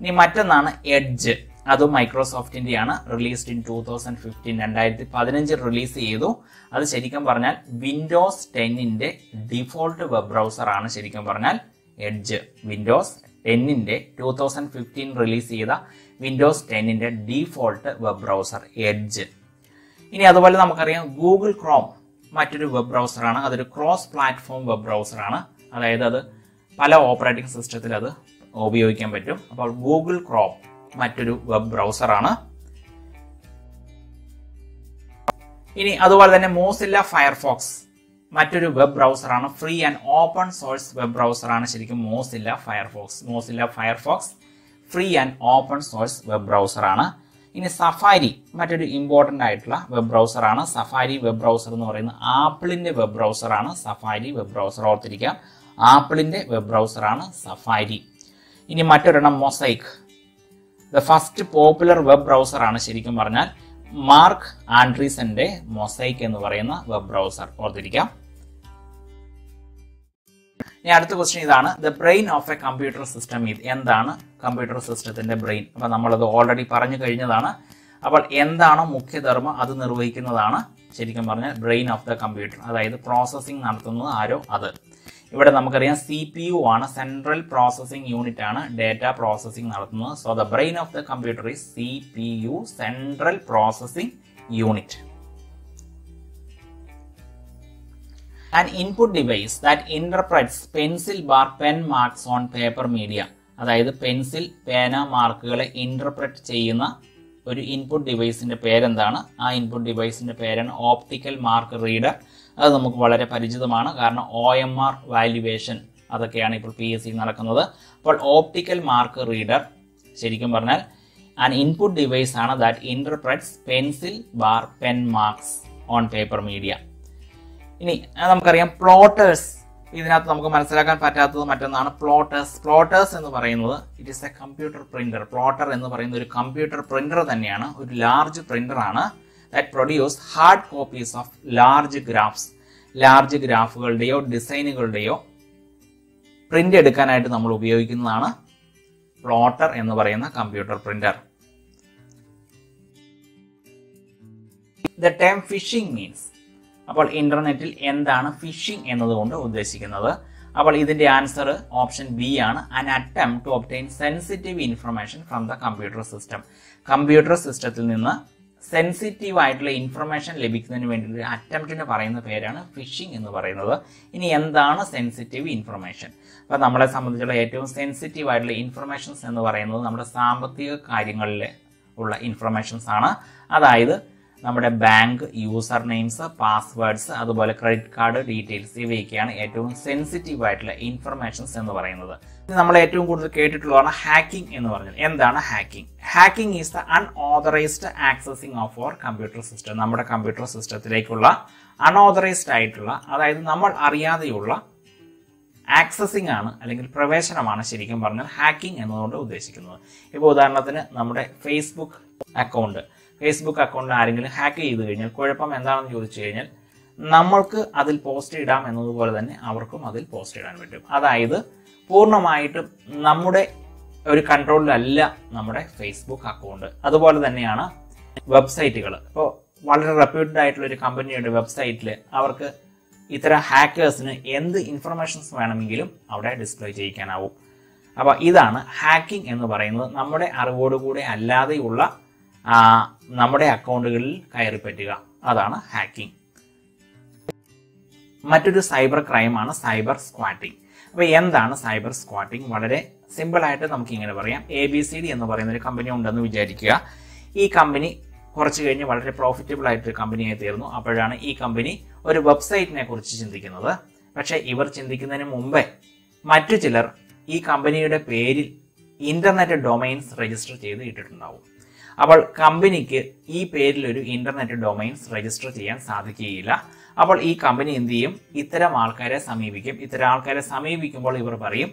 ഇനി മറ്റൊന്നാണ് എഡ്ജ് അതും മൈക്രോസോഫ്റ്റിന്റെയാണ് released in two thousand fifteen രണ്ടായിരത്തി പതിനഞ്ചിൽ റിലീസ് ചെയ്തു. അത് ശരിക്കും പറഞ്ഞാൽ വിൻഡോസ് ടെന്നിന്റെ ഡിഫോൾട്ട് വെബ് ബ്രൗസർ ആണ് ശരിക്കും പറഞ്ഞാൽ എഡ്ജ് വിൻഡോസ് ടെന്നിന്റെ ടൂ തൗസൻഡ് ഫിഫ്റ്റീൻ റിലീസ് ചെയ്ത വിൻഡോസ് ടെന്നിന്റെ ഡിഫോൾട്ട് വെബ് ബ്രൗസർ എഡ്ജ് ഇനി അതുപോലെ നമുക്കറിയാം ഗൂഗിൾ ക്രോം മറ്റൊരു വെബ് ബ്രൗസറാണ് അതൊരു ക്രോസ് പ്ലാറ്റ്ഫോം വെബ് ബ്രൗസറാണ് അതായത് അത് പല ഓപ്പറേറ്റിംഗ് സിസ്റ്റത്തിൽ അത് ഉപയോഗിക്കാൻ പറ്റും. അപ്പോൾ ഗൂഗിൾ ക്രോം മറ്റൊരു വെബ് ബ്രൗസറാണ് ഇനി അതുപോലെ തന്നെ മോസില്ല ഫയർഫോക്സ് മറ്റൊരു web ബ്രൗസറാണ് free and open source web ബ്രൗസറാണ് ശരിക്കും Mozilla Firefox Mozilla Firefox free and open source web ബ്രൗസറാണ് ഇനി സഫാരി മറ്റൊരു ഇമ്പോർട്ടന്റ് ആയിട്ടുള്ള വെബ് ബ്രൗസറാണ് സഫാരി വെബ് ബ്രൗസർ എന്ന് പറയുന്നത് ആപ്പിളിന്റെ വെബ് ബ്രൗസറാണ് സഫാരി വെബ് ബ്രൗസർ ഓർത്തിരിക്കാം. ആപ്പിളിന്റെ വെബ് ബ്രൗസറാണ് സഫാരി ഇനി മറ്റൊരെണ്ണം Mosaic the first popular web browser ആണ് ശരിക്കും പറഞ്ഞാൽ മാർക്ക് ആൻഡ്രീസന്റെ മൊസൈക്ക് എന്ന് പറയുന്ന വെബ് ബ്രൗസർ ഓർത്തിരിക്കാം. ഇനി അടുത്ത ക്വസ്റ്റ്യൻ ഇതാണ്. The brain of a computer system ഇത് എന്താണ്? കമ്പ്യൂട്ടർ സിസ്റ്റത്തിന്റെ ബ്രെയിൻ അപ്പൊ നമ്മളത് ഓൾറെഡി പറഞ്ഞു കഴിഞ്ഞതാണ്. അപ്പോൾ എന്താണോ മുഖ്യധർമ്മം അത് നിർവഹിക്കുന്നതാണ് ശരിക്കും പറഞ്ഞാൽ ബ്രെയിൻ ഓഫ് ദ കമ്പ്യൂട്ടർ അതായത് പ്രോസസ്സിംഗ് നടത്തുന്നത് ആരോ അത്. ഇവിടെ നമുക്കറിയാം സി പി യു ആണ് സെൻട്രൽ പ്രോസസ്സിംഗ് യൂണിറ്റ് ആണ് ഡേറ്റ പ്രോസസ്സിംഗ് നടത്തുന്നത്. So the brain of the computer is C P U central processing unit and input device that interprets pencil bar pen marks on paper media അതായത് pencil പേന മാർക്കുകളെ interpret ചെയ്യുന്ന ഒരു input ഡിവൈസിന്റെ പേരെന്താണ്? ആ ഇൻപുട്ട് ഡിവൈസിന്റെ പേരാണ് ഓപ്റ്റിക്കൽ മാർക്ക് റീഡർ അത് നമുക്ക് വളരെ പരിചിതമാണ്. കാരണം ഒ എം ആർ വാല്യുവേഷൻ അതൊക്കെയാണ് ഇപ്പോൾ പി എസ് സി നടക്കുന്നത്. അപ്പോൾ ഓപ്റ്റിക്കൽ മാർക്ക് റീഡർ ശരിക്കും പറഞ്ഞാൽ ആൻ ഇൻപുട്ട് ഡിവൈസ് ആണ് that interprets pencil bar pen marks on paper media ഇനി നമുക്കറിയാം പ്ലോട്ടേഴ്സ് ഇതിനകത്ത് നമുക്ക് മനസ്സിലാക്കാൻ പറ്റാത്തത് മറ്റൊന്നാണ് പ്ലോട്ടേഴ്സ് പ്ലോട്ടേഴ്സ് എന്ന് പറയുന്നത് it is a computer printer plotter എന്ന് പറയുന്ന ഒരു കമ്പ്യൂട്ടർ പ്രിന്റർ തന്നെയാണ്. ഒരു ലാർജ് പ്രിന്റർ ആണ്. That produce hard copies of large graphs large ഗ്രാഫുകളുടെയോ ഡിസൈനുകളുടെയോ പ്രിന്റ് എടുക്കാനായിട്ട് നമ്മൾ ഉപയോഗിക്കുന്നതാണ് പ്ലോട്ടർ എന്ന് പറയുന്ന computer printer the term phishing means അപ്പോൾ ഇന്റർനെറ്റിൽ എന്താണ് ഫിഷിംഗ് എന്നതുകൊണ്ട് ഉദ്ദേശിക്കുന്നത്. അപ്പോൾ ഇതിന്റെ ആൻസർ ഓപ്ഷൻ ബി ആണ്. An attempt to obtain sensitive information from the computer system computer സിസ്റ്റത്തിൽ നിന്ന് സെൻസിറ്റീവ് ആയിട്ടുള്ള ഇൻഫർമേഷൻ ലഭിക്കുന്നതിന് വേണ്ടി ഒരു അറ്റംപ്റ്റിന് പറയുന്ന പേരാണ് ഫിഷിംഗ് എന്ന് പറയുന്നത്. ഇനി എന്താണ് സെൻസിറ്റീവ് ഇൻഫർമേഷൻ അപ്പോൾ നമ്മളെ സംബന്ധിച്ചുള്ള ഏറ്റവും സെൻസിറ്റീവ് ആയിട്ടുള്ള ഇൻഫർമേഷൻസ് എന്ന് പറയുന്നത് നമ്മുടെ സാമ്പത്തിക കാര്യങ്ങളിൽ ഉള്ള ഇൻഫർമേഷൻസ് ആണ്. അതായത് നമ്മുടെ ബാങ്ക് യൂസർ നെയിംസ് പാസ്വേഡ്സ് അതുപോലെ ക്രെഡിറ്റ് കാർഡ് ഡീറ്റെയിൽസ് ഇവയൊക്കെയാണ് ഏറ്റവും സെൻസിറ്റീവ് ആയിട്ടുള്ള ഇൻഫർമേഷൻസ് എന്ന് പറയുന്നത്. നമ്മൾ ഏറ്റവും കൂടുതൽ കേട്ടിട്ടുള്ളതാണ് ഹാക്കിംഗ് എന്ന് പറഞ്ഞത്. എന്താണ് hacking hacking is the unauthorized accessing of our computer system നമ്മുടെ കമ്പ്യൂട്ടർ സിസ്റ്റത്തിലേക്കുള്ള അൺഓതറൈസ്ഡ് ആയിട്ടുള്ള അതായത് നമ്മൾ അറിയാതെയുള്ള ആക്സസിങ് ആണ് അല്ലെങ്കിൽ പ്രവേശനമാണ് ശരിക്കും പറഞ്ഞാൽ ഹാക്കിംഗ് എന്നതുകൊണ്ട് ഉദ്ദേശിക്കുന്നത്. ഇപ്പോൾ ഉദാഹരണത്തിന് നമ്മുടെ ഫേസ്ബുക്ക് അക്കൗണ്ട് ഫേസ്ബുക്ക് അക്കൗണ്ട് ആരെങ്കിലും ഹാക്ക് ചെയ്ത് കഴിഞ്ഞാൽ കുഴപ്പം എന്താണെന്ന് ചോദിച്ചു കഴിഞ്ഞാൽ നമ്മൾക്ക് അതിൽ പോസ്റ്റ് ഇടാം എന്നതുപോലെ തന്നെ അവർക്കും അതിൽ പോസ്റ്റ് ഇടാൻ പറ്റും. അതായത് പൂർണമായിട്ടും നമ്മുടെ ഒരു കൺട്രോളിലല്ല നമ്മുടെ ഫേസ്ബുക്ക് അക്കൗണ്ട് അതുപോലെ തന്നെയാണ് വെബ്സൈറ്റുകൾ ഇപ്പോൾ വളരെ റെപ്യൂട്ടഡ് ആയിട്ടുള്ള ഒരു കമ്പനിയുടെ വെബ്സൈറ്റിൽ അവർക്ക് ഇത്തരം ഹാക്കേഴ്സിന് എന്ത് ഇൻഫർമേഷൻസ് വേണമെങ്കിലും അവിടെ ഡിസ്പ്ലേ ചെയ്യിക്കാനാവും. അപ്പോൾ ഇതാണ് ഹാക്കിംഗ് എന്ന് പറയുന്നത് നമ്മുടെ അറിവോടുകൂടെ അല്ലാതെയുള്ള നമ്മുടെ അക്കൗണ്ടുകളിൽ കയറി പറ്റുക. അതാണ് ഹാക്കിംഗ് മറ്റൊരു സൈബർ ക്രൈമാണ് സൈബർ സ്ക്വാറ്റിംഗ് അപ്പോൾ എന്താണ് സൈബർ സ്ക്വാറ്റിംഗ് വളരെ സിമ്പിൾ ആയിട്ട് നമുക്ക് ഇങ്ങനെ പറയാം. എ ബി സി ഡി എന്ന് പറയുന്ന ഒരു കമ്പനി ഉണ്ടെന്ന് വിചാരിക്കുക. ഈ കമ്പനി കുറച്ച് കഴിഞ്ഞ് വളരെ പ്രോഫിറ്റബിൾ ആയിട്ടൊരു കമ്പനിയായി തീർന്നു. അപ്പോഴാണ് ഈ കമ്പനി ഒരു വെബ്സൈറ്റിനെ കുറിച്ച് ചിന്തിക്കുന്നത്. പക്ഷേ ഇവർ ചിന്തിക്കുന്നതിന് മുമ്പേ മറ്റു ചിലർ ഈ കമ്പനിയുടെ പേരിൽ ഇന്റർനെറ്റ് ഡൊമൈൻസ് രജിസ്റ്റർ ചെയ്ത് ഇട്ടിട്ടുണ്ടാവും. അപ്പോൾ കമ്പനിക്ക് ഈ പേരിൽ ഒരു ഇന്റർനെറ്റ് ഡൊമൈൻസ് രജിസ്റ്റർ ചെയ്യാൻ സാധിക്കുകയില്ല. അപ്പോൾ ഈ കമ്പനി എന്ത് ചെയ്യും? ഇത്തരം ആൾക്കാരെ സമീപിക്കും. ഇത്തരം ആൾക്കാരെ സമീപിക്കുമ്പോൾ ഇവർ പറയും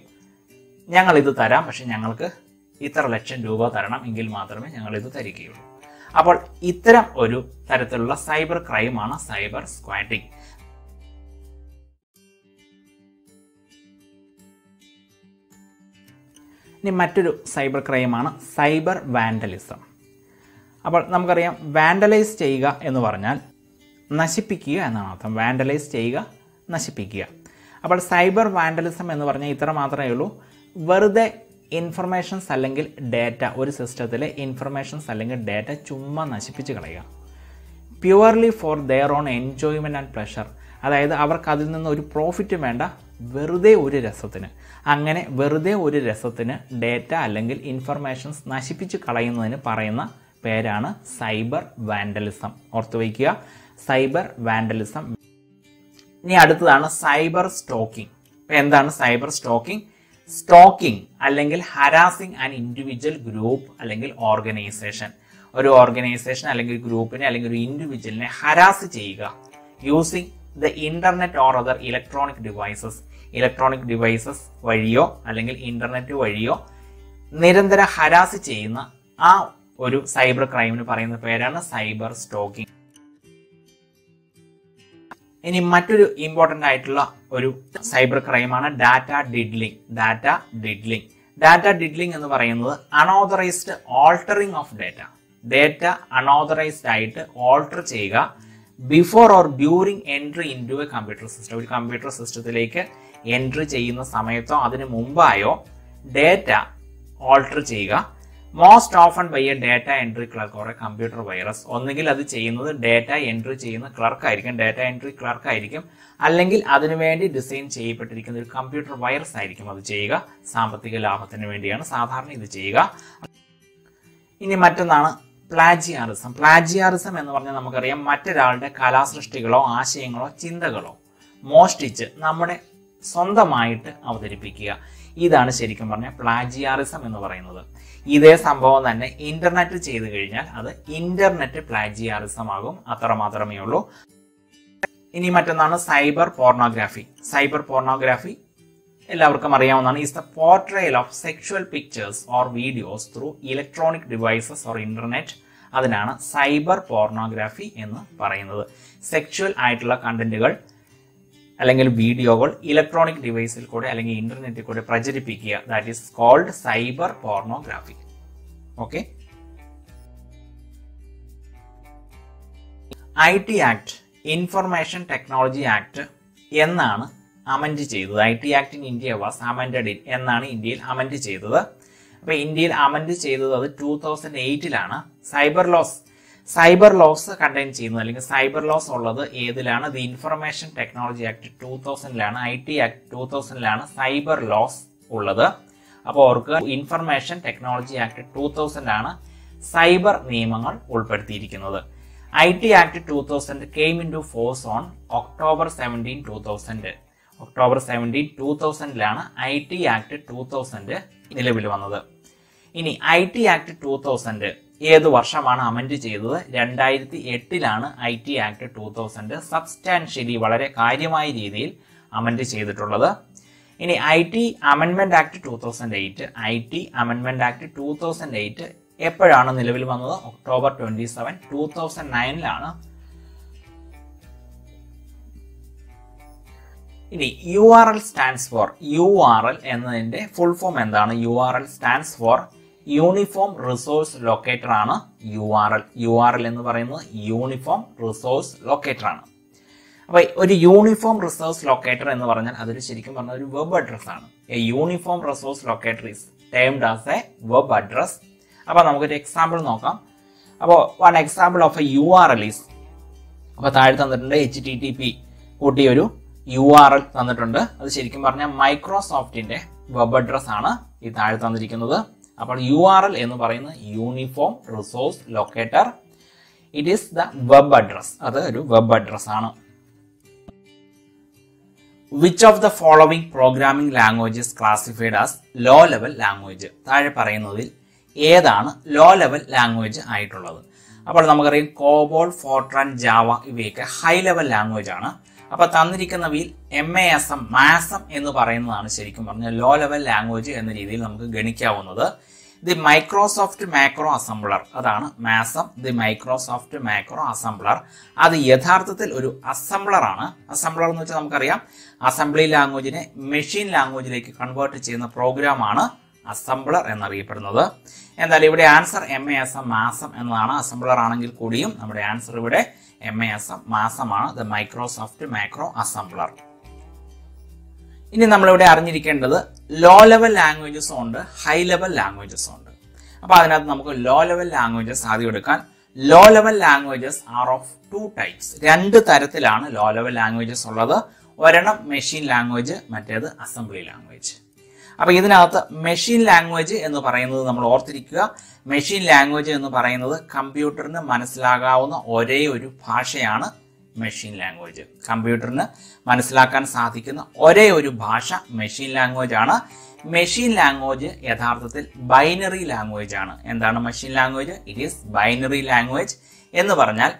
ഞങ്ങൾ ഇത് തരാം പക്ഷെ ഞങ്ങൾക്ക് ഇത്ര ലക്ഷം രൂപ തരണം എങ്കിൽ മാത്രമേ ഞങ്ങൾ ഇത് തരികയുള്ളൂ. അപ്പോൾ ഇത്തരം ഒരു തരത്തിലുള്ള സൈബർ ക്രൈമാണ് സൈബർ സ്ക്വാറ്റിംഗ് ഇനി മറ്റൊരു സൈബർ ക്രൈമാണ് സൈബർ വാൻഡലിസം. അപ്പോൾ നമുക്കറിയാം വാൻഡലൈസ് ചെയ്യുക എന്ന് പറഞ്ഞാൽ നശിപ്പിക്കുക എന്നാണ് അർത്ഥം. വാൻഡലൈസ് ചെയ്യുക നശിപ്പിക്കുക. അപ്പോൾ സൈബർ വാൻഡലിസം എന്ന് പറഞ്ഞാൽ ഇത്ര മാത്രമേ ഉള്ളൂ. വെറുതെ ഇൻഫർമേഷൻസ് അല്ലെങ്കിൽ ഡേറ്റ ഒരു സിസ്റ്റത്തിലെ ഇൻഫർമേഷൻസ് അല്ലെങ്കിൽ ഡേറ്റ ചുമ്മാ നശിപ്പിച്ച് കളയുക. Purely for their own enjoyment and pleasure അതായത് അവർക്ക് അതിൽ നിന്ന് ഒരു പ്രോഫിറ്റ് വേണ്ട വെറുതെ ഒരു രസത്തിന്. അങ്ങനെ വെറുതെ ഒരു രസത്തിന് ഡേറ്റ അല്ലെങ്കിൽ ഇൻഫർമേഷൻസ് നശിപ്പിച്ച് കളയുന്നതിന് പറയുന്ന പേരാണ് സൈബർ വാൻഡലിസം ഓർത്തു വയ്ക്കുക സൈബർ വാൻഡലിസം. ഇനി അടുത്തതാണ് സൈബർ സ്റ്റോക്കിംഗ്. എന്താണ് സൈബർ സ്റ്റോക്കിംഗ്? സ്റ്റോക്കിംഗ് അല്ലെങ്കിൽ ഹരാസിംഗ് ആൻ ഇൻഡിവിജ്വൽ ഗ്രൂപ്പ് അല്ലെങ്കിൽ ഓർഗനൈസേഷൻ. ഒരു ഓർഗനൈസേഷൻ അല്ലെങ്കിൽ ഗ്രൂപ്പിനെ അല്ലെങ്കിൽ ഒരു ഇൻഡിവിജ്വലിനെ ഹരാസ് ചെയ്യുക. Using the internet or other electronic devices. Electronic devices വഴിയോ അല്ലെങ്കിൽ ഇന്റർനെറ്റ് വഴിയോ നിരന്തരം ഹരാസ് ചെയ്യുന്ന ആ ഒരു സൈബർ ക്രൈമിന് പറയുന്ന പേരാണ് സൈബർ സ്റ്റോക്കിംഗ്. ഇനി മറ്റൊരു ഇമ്പോർട്ടന്റ് ആയിട്ടുള്ള ഒരു cyber ക്രൈമാണ് data diddling data diddling data diddling എന്ന് പറയുന്നത് unauthorized altering of data data unauthorized ആയിട്ട് ഓൾട്ടർ ചെയ്യുക before or during entry into a computer system ഒരു കമ്പ്യൂട്ടർ സിസ്റ്റത്തിലേക്ക് എൻട്രി ചെയ്യുന്ന സമയത്തോ അതിന് മുമ്പായോ ഡേറ്റ ഓൾട്ടർ ചെയ്യുക. Most often by a data entry clerk or a computer virus ഒന്നുകിൽ അത് ചെയ്യുന്നത് ഡേറ്റ എൻട്രി ചെയ്യുന്ന ക്ലർക്ക് ആയിരിക്കും ഡേറ്റ എൻട്രി ക്ലർക്ക് ആയിരിക്കും. അല്ലെങ്കിൽ അതിനുവേണ്ടി ഡിസൈൻ ചെയ്യപ്പെട്ടിരിക്കുന്ന ഒരു കമ്പ്യൂട്ടർ വൈറസ് ആയിരിക്കും അത് ചെയ്യുക. സാമ്പത്തിക ലാഭത്തിന് വേണ്ടിയാണ് സാധാരണ ഇത് ചെയ്യുക. ഇനി മറ്റൊന്നാണ് പ്ലാജിയാറിസം പ്ലാജിയാറിസം എന്ന് പറഞ്ഞാൽ നമുക്കറിയാം മറ്റൊരാളുടെ കലാസൃഷ്ടികളോ ആശയങ്ങളോ ചിന്തകളോ മോഷ്ടിച്ച് നമ്മുടെ സ്വന്തമായിട്ട് അവതരിപ്പിക്കുക. ഇതാണ് ശരിക്കും പറഞ്ഞാൽ പ്ലാജിയാറിസം എന്ന് പറയുന്നത്. ഇതേ സംഭവം തന്നെ ഇന്റർനെറ്റ് ചെയ്തു കഴിഞ്ഞാൽ അത് ഇന്റർനെറ്റ് പ്ലാജിയാറിസം ആകും. അത്ര മാത്രമേ ഉള്ളൂ. ഇനി മറ്റൊന്നാണ് സൈബർ പോർണോഗ്രാഫി സൈബർ പോർണോഗ്രാഫി എല്ലാവർക്കും അറിയാവുന്നതാണ്. Is the portrayal of sexual pictures or videos through electronic devices or internet അതിനാണ് സൈബർ പോർണോഗ്രാഫി എന്ന് പറയുന്നത്. സെക്ഷുവൽ ആയിട്ടുള്ള കണ്ടന്റുകൾ അല്ലെങ്കിൽ വീഡിയോകൾ ഇലക്ട്രോണിക് ഡിവൈസിൽ കൂടെ അല്ലെങ്കിൽ ഇന്റർനെറ്റിൽ കൂടെ പ്രചരിപ്പിക്കുക. That is called cyber pornography okay I T act information technology act എന്നാണ് അമെൻഡ് ചെയ്തത്. I T act in India was amended in എന്നാണ് ഇന്ത്യയിൽ അമെൻഡ് ചെയ്തത്. അപ്പോൾ ഇന്ത്യയിൽ അമെൻഡ് ചെയ്തത് അത് two thousand എയ്റ്റിലാണ് cyber laws cyber laws contain ചെയ്യുന്നത് അല്ലെങ്കിൽ സൈബർ ലോസ് ഉള്ളത് ഏതിലാണ്? The information technology act two തൗസൻഡിലാണ് I T act two തൗസൻഡിലാണ് സൈബർ ലോസ് ഉള്ളത്. അപ്പോൾ അവർക്ക് ഇൻഫർമേഷൻ ടെക്നോളജി ആക്ട് ടൂ തൗസൻഡിലാണ് സൈബർ നിയമങ്ങൾ ഉൾപ്പെടുത്തിയിരിക്കുന്നത്. I T act two thousand came into force on October seventeen two thousand October seventeen two തൗസൻഡിലാണ് I T act two thousand നിലവിൽ വന്നത്. ഇനി I T act two thousand ഏത് വർഷമാണ് amend ചെയ്തത്? രണ്ടായിരത്തി എട്ടിലാണ് I T act two thousand substantially വളരെ കാര്യമായ രീതിയിൽ അമെൻഡ് ചെയ്തിട്ടുള്ളത്. ഇനി ഐ ടി അമെൻമെന്റ് act two thousand eight I T അമെൻമെന്റ് ആക്ട് ടൂ തൗസൻഡ് എയ്റ്റ് എപ്പോഴാണ് നിലവിൽ വന്നത്? October twenty seven two thousand നയനിലാണ്. ഇനി U R L stands for U R L എന്നതിന്റെ ഫുൾ ഫോം എന്താണ്? U R L stands for uniform resource locator ആണ് U R L U R L എന്ന് പറയുന്നത് uniform resource locator ആണ് അപ്പോൾ ഒരു uniform resource locator എന്ന് പറഞ്ഞാൽ അതൊരു ശരിക്കും പറഞ്ഞാൽ ഒരു വെബ് അഡ്രസ് ആണ്. A uniform resource locator is termed as a web address അപ്പൊ നമുക്കൊരു എക്സാമ്പിൾ നോക്കാം. അപ്പോൾ one example of a U R L is അപ്പോൾ താഴെ തന്നിട്ടുണ്ട് എച്ച് ടി ടി പി കൂട്ടിയൊരു യു ആർ എൽ തന്നിട്ടുണ്ട്. അത് ശരിക്കും പറഞ്ഞാൽ മൈക്രോസോഫ്റ്റിന്റെ വെബ് അഡ്രസ് ആണ് ഈ താഴെ തന്നിരിക്കുന്നത്. അപ്പോൾ യു ആർ എൽ എന്ന് പറയുന്നത് uniform resource locator it is the web address അത് ഒരു വെബ് അഡ്രസ് ആണ്. Which of the following programming languages classified as low level language താഴെ പറയുന്നതിൽ ഏതാണ് ലോ ലെവൽ ലാംഗ്വേജ് ആയിട്ടുള്ളത്? അപ്പോൾ നമുക്കറിയാം കോബോൾ ഫോർട്രാൻ ജാവ ഇവയൊക്കെ ഹൈ ലെവൽ ലാംഗ്വേജ് ആണ്. അപ്പൊ തന്നിരിക്കുന്നവയിൽ M A S M MASM എന്ന് പറയുന്നതാണ് ശരിക്കും പറഞ്ഞാൽ ലോ ലെവൽ ലാംഗ്വേജ് എന്ന രീതിയിൽ നമുക്ക് ഗണിക്കാവുന്നത്. ദി മൈക്രോസോഫ്റ്റ് മാക്രോ അസംബ്ലർ അതാണ് MASM the Microsoft macro assembler അത് യഥാർത്ഥത്തിൽ ഒരു അസംബ്ലർ ആണ്. അസംബ്ലർ എന്ന് വെച്ചാൽ നമുക്കറിയാം അസംബ്ലി ലാംഗ്വേജിനെ മെഷീൻ ലാംഗ്വേജിലേക്ക് കൺവേർട്ട് ചെയ്യുന്ന പ്രോഗ്രാം ആണ് അസംബ്ലർ എന്നറിയപ്പെടുന്നത്. എന്തായാലും ഇവിടെ answer M A S M MASM എന്നതാണ്. അസംബ്ലർ ആണെങ്കിൽ കൂടിയും നമ്മുടെ ആൻസർ ഇവിടെ എം എ എം മാസമാണ് ദ മൈക്രോസോഫ്റ്റ് മാക്രോ അസംബ്ലർ ഇനി നമ്മളിവിടെ അറിഞ്ഞിരിക്കേണ്ടത് ലോ ലെവൽ ലാംഗ്വേജസും ഉണ്ട് ഹൈ ലെവൽ ലാംഗ്വേജസും ഉണ്ട്. അപ്പോൾ അതിനകത്ത് നമുക്ക് ലോ ലെവൽ ലാംഗ്വേജസ് ആദ്യം എടുക്കാൻ low level languages are of two types രണ്ട് തരത്തിലാണ് ലോ ലെവൽ ലാംഗ്വേജസ് ഉള്ളത്. ഒരെണ്ണം മെഷീൻ ലാംഗ്വേജ് മറ്റേത് അസംബ്ലി ലാംഗ്വേജ് അപ്പൊ ഇതിനകത്ത് മെഷീൻ ലാംഗ്വേജ് എന്ന് പറയുന്നത് നമ്മൾ ഓർത്തിരിക്കുക. മെഷീൻ ലാംഗ്വേജ് എന്ന് പറയുന്നത് കമ്പ്യൂട്ടറിന് മനസ്സിലാകാവുന്ന ഒരേ ഒരു ഭാഷയാണ് മെഷീൻ ലാംഗ്വേജ് കമ്പ്യൂട്ടറിന് മനസ്സിലാക്കാൻ സാധിക്കുന്ന ഒരേ ഒരു ഭാഷ മെഷീൻ ലാംഗ്വേജ് ആണ്. മെഷീൻ ലാംഗ്വേജ് യഥാർത്ഥത്തിൽ ബൈനറി ലാംഗ്വേജ് ആണ്. എന്താണ് machine language it is binary language എന്ന് പറഞ്ഞാൽ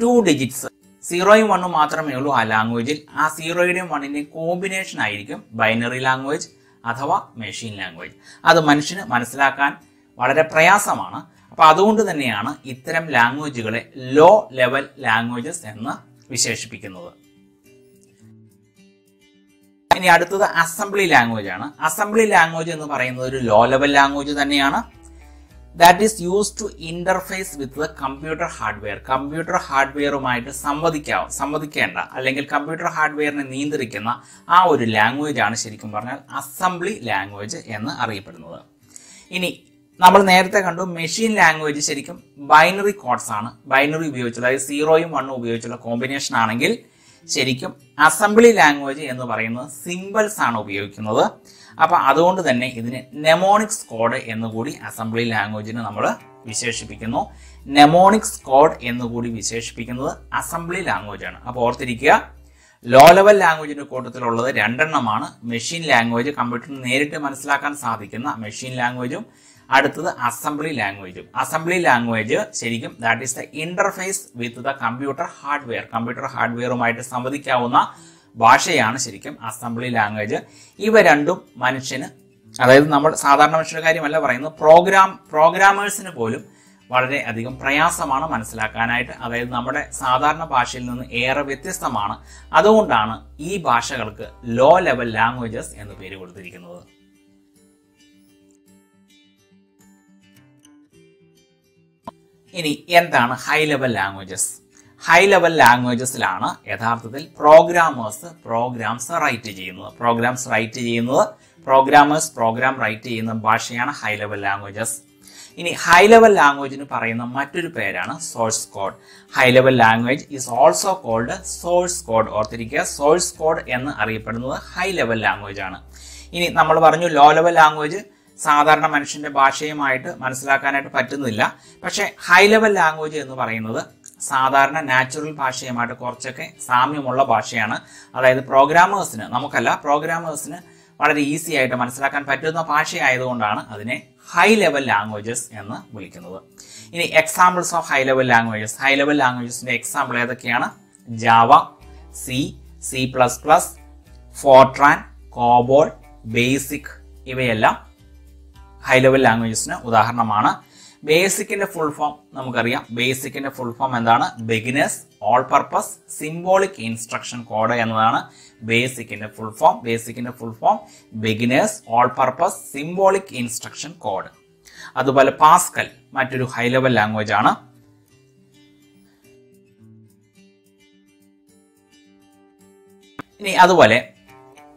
ടു ഡിജിറ്റ്സ് സീറോയും വണ്ണും മാത്രമേ ഉള്ളൂ ആ ലാംഗ്വേജിൽ ആ സീറോയുടെയും വണ്ണിന്റെയും കോമ്പിനേഷൻ ആയിരിക്കും ബൈനറി ലാംഗ്വേജ് അഥവാ മെഷീൻ ലാംഗ്വേജ് അത് മനുഷ്യന് മനസ്സിലാക്കാൻ വളരെ പ്രയാസമാണ്. അപ്പൊ അതുകൊണ്ട് തന്നെയാണ് ഇത്തരം ലാംഗ്വേജുകളെ ലോ ലെവൽ ലാംഗ്വേജസ് എന്ന് വിശേഷിപ്പിക്കുന്നത്. ഇനി അടുത്തത് അസംബ്ലി ലാംഗ്വേജ് ആണ്. അസംബ്ലി ലാംഗ്വേജ് എന്ന് പറയുന്നത് ഒരു ലോ ലെവൽ ലാംഗ്വേജ് തന്നെയാണ്. That is use to interface with the computer hardware computer ഹാർഡ്വെയറുമായിട്ട് സംവദിക്കാവും സംവദിക്കേണ്ട അല്ലെങ്കിൽ കമ്പ്യൂട്ടർ ഹാർഡ്വെയറിനെ നിയന്ത്രിക്കുന്ന ആ ഒരു ലാംഗ്വേജ് ആണ് ശരിക്കും പറഞ്ഞാൽ അസംബ്ലി ലാംഗ്വേജ് എന്ന് അറിയപ്പെടുന്നത്. ഇനി നമ്മൾ നേരത്തെ കണ്ടു മെഷീൻ ലാംഗ്വേജ് ശരിക്കും ബൈനറി കോഡ്സ് ആണ്. ബൈനറി ഉപയോഗിച്ചുള്ള അതായത് സീറോയും വണ്ണും ഉപയോഗിച്ചുള്ള കോമ്പിനേഷൻ ആണെങ്കിൽ ശരിക്കും അസംബ്ലി ലാംഗ്വേജ് എന്ന് പറയുന്നത് സിമ്പിൾസ് ആണ് ഉപയോഗിക്കുന്നത്. അപ്പൊ അതുകൊണ്ട് തന്നെ ഇതിന് നെമോണിക്സ് കോഡ് എന്ന് കൂടി അസംബ്ലി ലാംഗ്വേജിന് നമ്മൾ വിശേഷിപ്പിക്കുന്നു. നെമോണിക്സ് കോഡ് എന്ന് കൂടി വിശേഷിപ്പിക്കുന്നത് അസംബ്ലി ലാംഗ്വേജ് ആണ്. അപ്പോൾ ഓർത്തിരിക്കുക ലോ ലെവൽ ലാംഗ്വേജിന്റെ കൂട്ടത്തിലുള്ളത് രണ്ടെണ്ണമാണ്. മെഷീൻ ലാംഗ്വേജ് കമ്പ്യൂട്ടറിന് നേരിട്ട് മനസ്സിലാക്കാൻ സാധിക്കുന്ന മെഷീൻ ലാംഗ്വേജും അടുത്തത് അസംബ്ലി ലാംഗ്വേജും അസംബ്ലി ലാംഗ്വേജ് ശരിക്കും that is the interface with the computer hardware computer ഹാർഡ്വെയറുമായിട്ട് സംവദിക്കാവുന്ന ഭാഷയാണ് ശരിക്കും അസംബ്ലി ലാംഗ്വേജ് ഇവ രണ്ടും മനുഷ്യന് അതായത് നമ്മൾ സാധാരണ മനുഷ്യരുടെ കാര്യമല്ല പറയുന്നത് പ്രോഗ്രാം പ്രോഗ്രാമേഴ്സിന് പോലും വളരെ അധികം പ്രയാസമാണ് മനസ്സിലാക്കാനായിട്ട്. അതായത് നമ്മുടെ സാധാരണ ഭാഷയിൽ നിന്ന് ഏറെ വ്യത്യസ്തമാണ്. അതുകൊണ്ടാണ് ഈ ഭാഷകൾക്ക് ലോ ലെവൽ ലാംഗ്വേജസ് എന്ന് പേര് കൊടുത്തിരിക്കുന്നത്. ഇനി എന്താണ് high level languages high level ലാംഗ്വേജസിലാണ് യഥാർത്ഥത്തിൽ പ്രോഗ്രാമേഴ്സ് പ്രോഗ്രാംസ് റൈറ്റ് ചെയ്യുന്നത്. പ്രോഗ്രാംസ് റൈറ്റ് ചെയ്യുന്നത് പ്രോഗ്രാമേഴ്സ് പ്രോഗ്രാം റൈറ്റ് ചെയ്യുന്ന ഭാഷയാണ് ഹൈ ലെവൽ ലാംഗ്വേജസ് ഇനി ഹൈ ലെവൽ ലാംഗ്വേജിന് പറയുന്ന മറ്റൊരു പേരാണ് source code high level language is also called source code ഓർത്തിരിക്കുക സോഴ്സ് കോഡ് എന്ന് അറിയപ്പെടുന്നത് ഹൈ ലെവൽ ലാംഗ്വേജ് ആണ്. ഇനി നമ്മൾ പറഞ്ഞു ലോ ലെവൽ ലാംഗ്വേജ് സാധാരണ മനുഷ്യന്റെ ഭാഷയുമായിട്ട് മനസ്സിലാക്കാനായിട്ട് പറ്റുന്നില്ല. പക്ഷേ ഹൈ ലെവൽ ലാംഗ്വേജ് എന്ന് പറയുന്നത് സാധാരണ നാച്ചുറൽ ഭാഷയുമായിട്ട് കുറച്ചൊക്കെ സാമ്യമുള്ള ഭാഷയാണ്. അതായത് പ്രോഗ്രാമേഴ്സിന് നമുക്കല്ല പ്രോഗ്രാമേഴ്സിന് വളരെ ഈസി ആയിട്ട് മനസ്സിലാക്കാൻ പറ്റുന്ന ഭാഷയായതുകൊണ്ടാണ് അതിനെ ഹൈ ലെവൽ ലാംഗ്വേജസ് എന്ന് വിളിക്കുന്നത്. ഇനി examples of high level languages high level ലാംഗ്വേജസിന്റെ example ഏതൊക്കെയാണ്? Java C C plus plus Fortran COBOL BASIC ഇവയെല്ലാം ഹൈ ലെവൽ ലാംഗ്വേജസിന് ഉദാഹരണമാണ്. ബേസിക്കിന്റെ ഫുൾ ഫോം നമുക്കറിയാം. ബേസിക്കിന്റെ ഫുൾ ഫോം എന്താണ്? Beginners all purpose symbolic instruction code എന്നതാണ് ബേസിക്കിന്റെ full form ബേസിക്കിന്റെ full form beginners all purpose symbolic instruction code അതുപോലെ പാസ്കൽ മറ്റൊരു ഹൈ ലെവൽ ലാംഗ്വേജ് ആണ്. ഇനി അതുപോലെ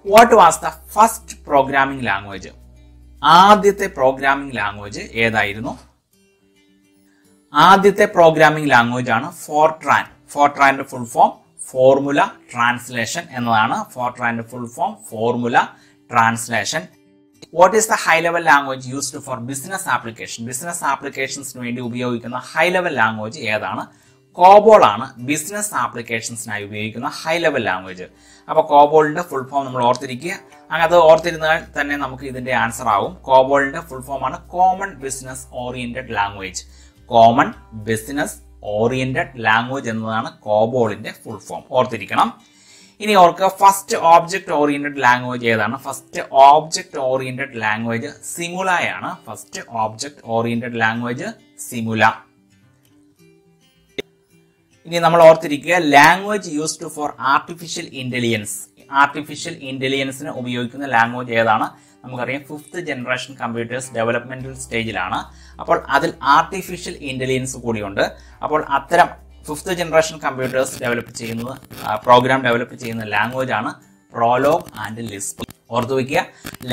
what was the first programming language ആദ്യത്തെ പ്രോഗ്രാമിംഗ് ലാംഗ്വേജ് ഏതായിരുന്നു? ആദ്യത്തെ പ്രോഗ്രാമിംഗ് ലാംഗ്വേജ് ആണ് ഫോർട്രാൻ ഫോർട്രാന്റെ ഫുൾ ഫോം ഫോർമുല ട്രാൻസ്ലേഷൻ എന്നതാണ്. ഫോർട്രാന്റെ full form formula translation what is the high level language used for business application business ആപ്ലിക്കേഷൻസിന് വേണ്ടി ഉപയോഗിക്കുന്ന ഹൈ ലെവൽ ലാംഗ്വേജ് ഏതാണ്? COBOL ആണ്. ബിസിനസ് ആപ്ലിക്കേഷൻസിനായി ഉപയോഗിക്കുന്ന ഹൈ ലെവൽ ലാംഗ്വേജ് അപ്പൊ കോബോളിന്റെ ഫുൾ ഫോം നമ്മൾ ഓർത്തിരിക്കുക. അങ്ങനെ അത് ഓർത്തിരുന്നാൽ തന്നെ നമുക്ക് ഇതിന്റെ ആൻസർ ആവും. കോബോളിന്റെ ഫുൾ ഫോം ആണ് common business oriented language common business oriented language എന്നതാണ് കോബോളിന്റെ ഫുൾ ഫോം ഓർത്തിരിക്കണം. ഇനി ഓർക്കുക ഫസ്റ്റ് ഓബ്ജക്ട് ഓറിയന്റഡ് ലാംഗ്വേജ് ഏതാണ്? First object oriented language സിമുലയാണ്. First object oriented language Simula. ഇനി നമ്മൾ ഓർത്തിരിക്കുക language used for artificial intelligence artificial ഇന്റലിജൻസിന് ഉപയോഗിക്കുന്ന ലാംഗ്വേജ് ഏതാണ്? നമുക്കറിയാം ഫിഫ്ത്ത് ജനറേഷൻ കമ്പ്യൂട്ടേഴ്സ് ഡെവലപ്മെന്റൽ സ്റ്റേജിലാണ് അപ്പോൾ അതിൽ ആർട്ടിഫിഷ്യൽ ഇന്റലിജൻസ് കൂടിയുണ്ട്. അപ്പോൾ അത്തരം ഫിഫ്ത്ത് ജനറേഷൻ കമ്പ്യൂട്ടേഴ്സ് ഡെവലപ്പ് ചെയ്യുന്നത് പ്രോഗ്രാം ഡെവലപ്പ് ചെയ്യുന്ന ലാംഗ്വേജ് ആണ് പ്രോലോഗ് ആൻഡ് ലിസ്പ് ഓർത്തു വയ്ക്കുക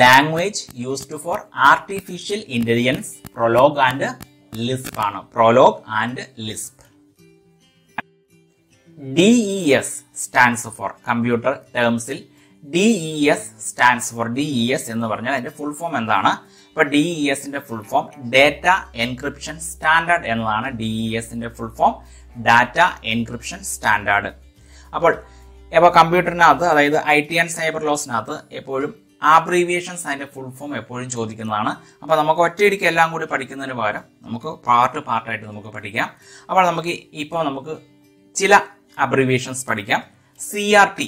language used for artificial intelligence Prolog and Lisp ആണ്. Prolog and Lisp D E S stands for computer ടേംസിൽ DES stands for D E S എന്ന് പറഞ്ഞാൽ അതിന്റെ full form എന്താണ്? ഇപ്പൊ എസിന്റെ full form data encryption standard എന്നതാണ് ഡി ഇ എസിന്റെ full form data encryption standard അപ്പോൾ ഇപ്പൊ കമ്പ്യൂട്ടറിനകത്ത് അതായത് ഐ ടി ആൻഡ് സൈബർ ലോസിനകത്ത് എപ്പോഴും ആബ്രീവിയേഷൻസ് അതിന്റെ ഫുൾ ഫോം എപ്പോഴും ചോദിക്കുന്നതാണ്. അപ്പോൾ നമുക്ക് ഒറ്റയടിക്ക് എല്ലാം കൂടി പഠിക്കുന്നതിന് പകരം നമുക്ക് പാർട്ട് പാർട്ടായിട്ട് നമുക്ക് പഠിക്കാം. അപ്പോൾ നമുക്ക് ഇപ്പോൾ നമുക്ക് ചില അബ്രിവിയേഷൻസ് പഠിക്കാം. സി ആർ ടി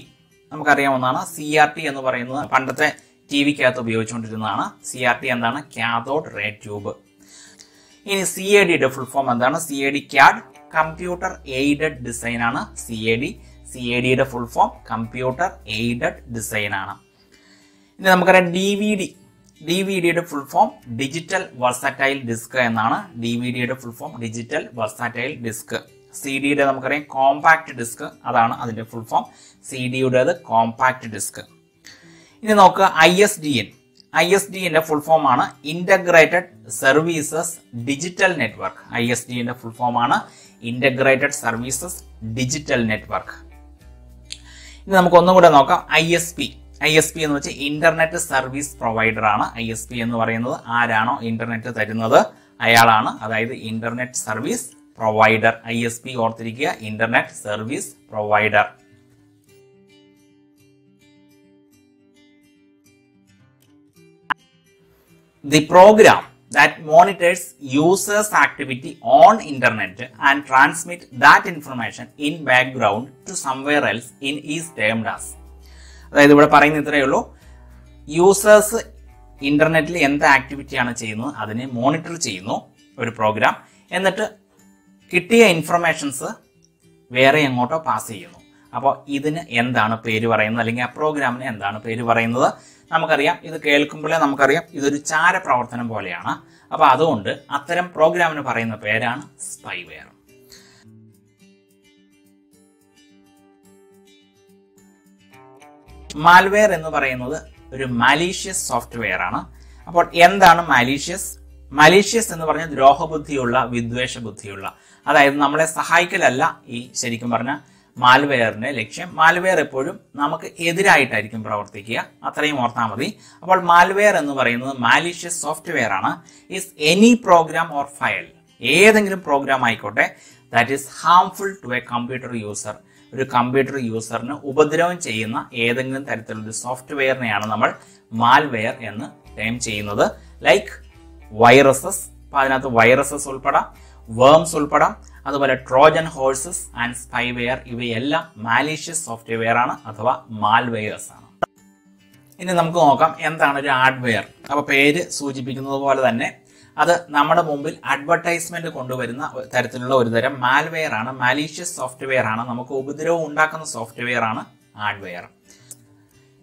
നമുക്കറിയാവുന്നതാണ് സി ആർ ടി എന്ന് പറയുന്നത് പണ്ടത്തെ ടി വിക്കകത്ത് ഉപയോഗിച്ചുകൊണ്ടിരുന്നതാണ്. സി ആർ ടി എന്താണ്? Cathode ray tube. ഇനി സി എ ഡിയുടെ ഫുൾ ഫോം എന്താണ്? C A D CAD computer aided design ആണ് C A D C A ഡിയുടെ full form computer aided design ആണ്. ഇനി നമുക്കറിയാം D V D D V ഡിയുടെ full form digital versatile disc എന്നാണ്. D V ഡിയുടെ full form digital versatile disc C ഡിയുടെ നമുക്കറിയാം കോമ്പാക്ട് ഡിസ്ക് അതാണ് അതിന്റെ ഫുൾ ഫോം സി ഡിയുടേത് കോമ്പാക്ട് ഡിസ്ക് ഇനി നോക്കുക I S D N I S D എന്റെ ഫുൾ ഫോം ആണ് integrated services digital network I S D എന്റെ ഫുൾ ഫോം ആണ് ഇന്റഗ്രേറ്റഡ് സർവീസസ് ഡിജിറ്റൽ നെറ്റ്വർക്ക് ഇനി നമുക്ക് ഒന്നും കൂടെ നോക്കാം I S P I S P എന്ന് വെച്ചാൽ ഇന്റർനെറ്റ് സർവീസ് പ്രൊവൈഡർ ആണ്. ഐ എസ് പി എന്ന് പറയുന്നത് ആരാണോ ഇന്റർനെറ്റ് തരുന്നത്? അയാളാണ്. അതായത് internet service provider I S P ഓർത്തിരിക്കുക internet service provider the program that monitors users activity on internet and transmit that information in background to somewhere else in is termed as അതായത് ഇവിടെ പറയുന്ന ഇത്രയേ ഉള്ളൂ users ഇന്റർനെറ്റിൽ എന്ത് ആക്ടിവിറ്റിയാണ് ചെയ്യുന്നത് അതിനെ മോണിറ്റർ ചെയ്യുന്നു ഒരു പ്രോഗ്രാം എന്നിട്ട് കിട്ടിയ ഇൻഫർമേഷൻസ് വേറെ എങ്ങോട്ടോ പാസ് ചെയ്യുന്നു. അപ്പോൾ ഇതിന് എന്താണ് പേര് പറയുന്നത്? അല്ലെങ്കിൽ ആ പ്രോഗ്രാമിന് എന്താണ് പേര് പറയുന്നത്? നമുക്കറിയാം. ഇത് കേൾക്കുമ്പോഴേ നമുക്കറിയാം. ഇതൊരു ചാര പ്രവർത്തനം പോലെയാണ്. അപ്പോൾ അതുകൊണ്ട് അത്തരം പ്രോഗ്രാമിന് പറയുന്ന പേരാണ് സ്പൈവെയർ മാൽവെയർ എന്ന് പറയുന്നത് ഒരു മാലീഷ്യസ് സോഫ്റ്റ്വെയർ ആണ്. അപ്പോൾ എന്താണ് മാലീഷ്യസ് മലീഷ്യസ് എന്ന് പറഞ്ഞാൽ ദ്രോഹബുദ്ധിയുള്ള വിദ്വേഷ ബുദ്ധിയുള്ള അതായത് നമ്മളെ സഹായിക്കലല്ല ഈ ശരിക്കും പറഞ്ഞാൽ മാൽവെയറിന്റെ ലക്ഷ്യം. മാൽവെയർ എപ്പോഴും നമുക്ക് എതിരായിട്ടായിരിക്കും പ്രവർത്തിക്കുക. അത്രയും ഓർത്താൽ മതി. അപ്പോൾ മാൽവെയർ എന്ന് പറയുന്നത് മാലീഷ്യസ് സോഫ്റ്റ്വെയർ ആണ്. Is any program or file ഏതെങ്കിലും പ്രോഗ്രാം ആയിക്കോട്ടെ. That is harmful to a computer user ഒരു കമ്പ്യൂട്ടർ യൂസറിന് ഉപദ്രവം ചെയ്യുന്ന ഏതെങ്കിലും തരത്തിലുള്ള സോഫ്റ്റ്വെയറിനെയാണ് നമ്മൾ മാൽവെയർ എന്ന് ടൈം ചെയ്യുന്നത്. ലൈക്ക് വൈറസസ് അപ്പൊ അതിനകത്ത് വൈറസസ് ഉൾപ്പെടാം. വേംസ് ഉൾപ്പെടാം. അതുപോലെ ട്രോജൻ ഹോഴ്സസ് ആൻഡ് സ്പൈവെയർ ഇവയെല്ലാം മാലീഷ്യസ് സോഫ്റ്റ്വെയർ ആണ് അഥവാ മാൽവെയേഴ്സ് ആണ്. ഇനി നമുക്ക് നോക്കാം എന്താണ് ഒരു ഹാർഡ്വെയർ അപ്പൊ പേര് സൂചിപ്പിക്കുന്നത് പോലെ തന്നെ അത് നമ്മുടെ മുമ്പിൽ അഡ്വർടൈസ്മെന്റ് കൊണ്ടുവരുന്ന തരത്തിലുള്ള ഒരു തരം മാൽവെയർ ആണ്. മാലീഷ്യസ് സോഫ്റ്റ്വെയർ ആണ്. നമുക്ക് ഉപദ്രവം ഉണ്ടാക്കുന്ന സോഫ്റ്റ്വെയർ ആണ് ഹാർഡ്വെയർ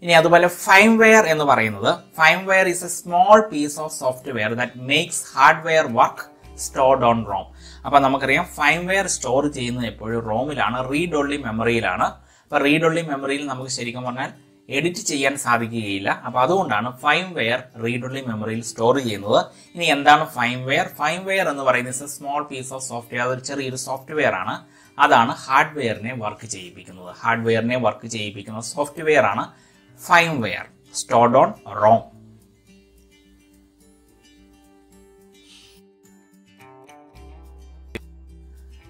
ഇനി അതുപോലെ ഫൈംവെയർ എന്ന് പറയുന്നത് firmware is a small piece of software that makes hardware work stored on ROM അപ്പൊ നമുക്കറിയാം ഫൈം വെയർ സ്റ്റോർ ചെയ്യുന്നത് എപ്പോഴും റോമിലാണ് റീഡ് ഓൺലി മെമ്മറിയിലാണ് അപ്പൊ റീഡ് ഓൺലി മെമ്മറിയിൽ നമുക്ക് ശരിക്കും പറഞ്ഞാൽ എഡിറ്റ് ചെയ്യാൻ സാധിക്കുകയില്ല. അപ്പൊ അതുകൊണ്ടാണ് ഫൈം വെയർ റീഡ് ഓൺലി മെമ്മറിയിൽ സ്റ്റോർ ചെയ്യുന്നത്. ഇനി എന്താണ് ഫൈം വെയർ ഫൈം വെയർ എന്ന് പറയുന്നത് സ്മോൾ പീസ് ഓഫ് സോഫ്റ്റ്വെയർ അതൊരു ചെറിയൊരു സോഫ്റ്റ്വെയർ ആണ്. അതാണ് ഹാർഡ്വെയറിനെ വർക്ക് ചെയ്യിപ്പിക്കുന്നത്. ഹാർഡ്വെയറിനെ വർക്ക് ചെയ്യിപ്പിക്കുന്ന സോഫ്റ്റ്വെയർ ആണ് firmware stored on ROM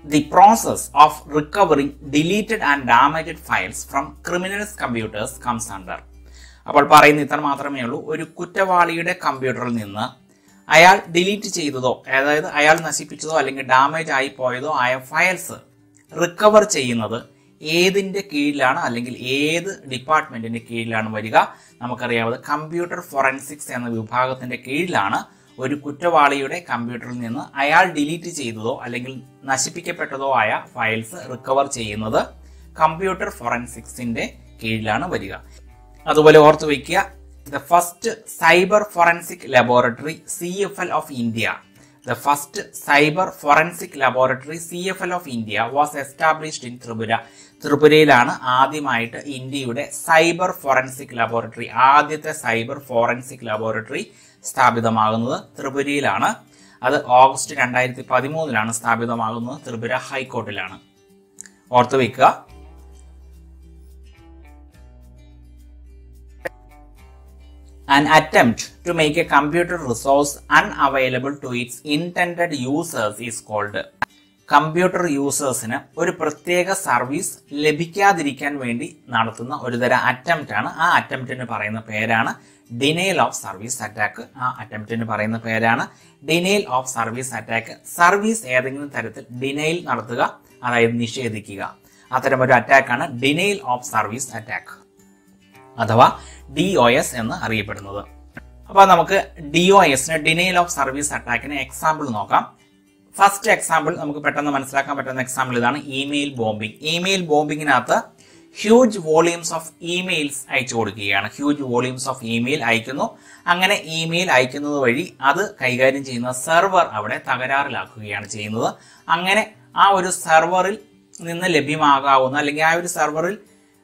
the process of recovering deleted and damaged files from criminals computers comes under. അപ്പോൾ പറയുന്ന ഇത്ര മാത്രമേ ഉള്ളൂ. ഒരു കുറ്റവാളിയുടെ കമ്പ്യൂട്ടറിൽ നിന്ന് അയാൾ ഡിലീറ്റ് ചെയ്തതോ അതായത് അയാൾ നശിപ്പിച്ചതോ അല്ലെങ്കിൽ ഡാമേജ് ആയി പോയതോ ആയ ഫയൽസ് റിക്കവർ ചെയ്യുന്നത് ഏതിന്റെ കീഴിലാണ് അല്ലെങ്കിൽ ഏത് ഡിപ്പാർട്ട്മെന്റിന്റെ കീഴിലാണ് വരിക? നമുക്കറിയാവുന്നത് കമ്പ്യൂട്ടർ ഫോറൻസിക്സ് എന്ന വിഭാഗത്തിന്റെ കീഴിലാണ് ഒരു കുറ്റവാളിയുടെ കമ്പ്യൂട്ടറിൽ നിന്ന് അയാൾ ഡിലീറ്റ് ചെയ്തതോ അല്ലെങ്കിൽ നശിപ്പിക്കപ്പെട്ടതോ ആയ ഫയൽസ് റിക്കവർ ചെയ്യുന്നത് കമ്പ്യൂട്ടർ ഫോറൻസിക്സിന്റെ കീഴിലാണ് വരിക. അതുപോലെ ഓർത്തു വയ്ക്കുക the first cyber forensic laboratory C F L of India the first cyber forensic laboratory C F L of India was established in Tripura ത്രിപുരയിലാണ് ആദ്യമായിട്ട് ഇന്ത്യയുടെ സൈബർ ഫോറൻസിക് ലബോറട്ടറി ആദ്യത്തെ സൈബർ ഫോറൻസിക് ലബോറട്ടറി സ്ഥാപിതമാകുന്നത് ത്രിപുരയിലാണ്. അത് ഓഗസ്റ്റ് രണ്ടായിരത്തി പതിമൂന്നിലാണ് സ്ഥാപിതമാകുന്നത് ത്രിപുര ഹൈക്കോർട്ടിലാണ്. ഓർത്തു വെക്കുക an attempt to make a computer resource unavailable to its intended users is called computer യൂസേഴ്സിന് ഒരു പ്രത്യേക സർവീസ് ലഭിക്കാതിരിക്കാൻ വേണ്ടി നടത്തുന്ന ഒരു തരം അറ്റംപ്റ്റ് ആണ്. ആ അറ്റംപ്റ്റിന് പറയുന്ന പേരാണ് ഡിനയൽ ഓഫ് സർവീസ് അറ്റാക്ക് ആ അറ്റംപ്റ്റിന് പറയുന്ന പേരാണ്. Denial of service attack service ഏതെങ്കിലും തരത്തിൽ ഡിനെയിൽ നടത്തുക അതായത് നിഷേധിക്കുക. അത്തരം ഒരു അറ്റാക്കാണ് ഡിനയൽ ഓഫ് സർവീസ് അറ്റാക്ക് അഥവാ ഡി ഒ എസ് എന്ന് അറിയപ്പെടുന്നത്. അപ്പൊ നമുക്ക് ഡി ഒ എസിന് ഡിനെയിൽ ഓഫ് സർവീസ് അറ്റാക്കിന് എക്സാമ്പിൾ നോക്കാം. ഫസ്റ്റ് എക്സാമ്പിൾ നമുക്ക് പെട്ടെന്ന് മനസ്സിലാക്കാൻ പറ്റുന്ന എക്സാമ്പിൾ ഇതാണ് ഇമെയിൽ ബോംബിംഗ് ഇമെയിൽ ബോംബിങ്ങിനകത്ത് ഹ്യൂജ് വോളിയൂംസ് ഓഫ് ഇമെയിൽസ് അയച്ചു കൊടുക്കുകയാണ്. ഹ്യൂജ് വോളിയൂംസ് ഓഫ് ഇമെയിൽ അയക്കുന്നു. അങ്ങനെ ഇമെയിൽ അയക്കുന്നത് വഴി അത് കൈകാര്യം ചെയ്യുന്ന സെർവർ അവിടെ തകരാറിലാക്കുകയാണ് ചെയ്യുന്നത്. അങ്ങനെ ആ ഒരു സെർവറിൽ നിന്ന് ലഭ്യമാകാവുന്ന അല്ലെങ്കിൽ ആ ഒരു സെർവറിൽ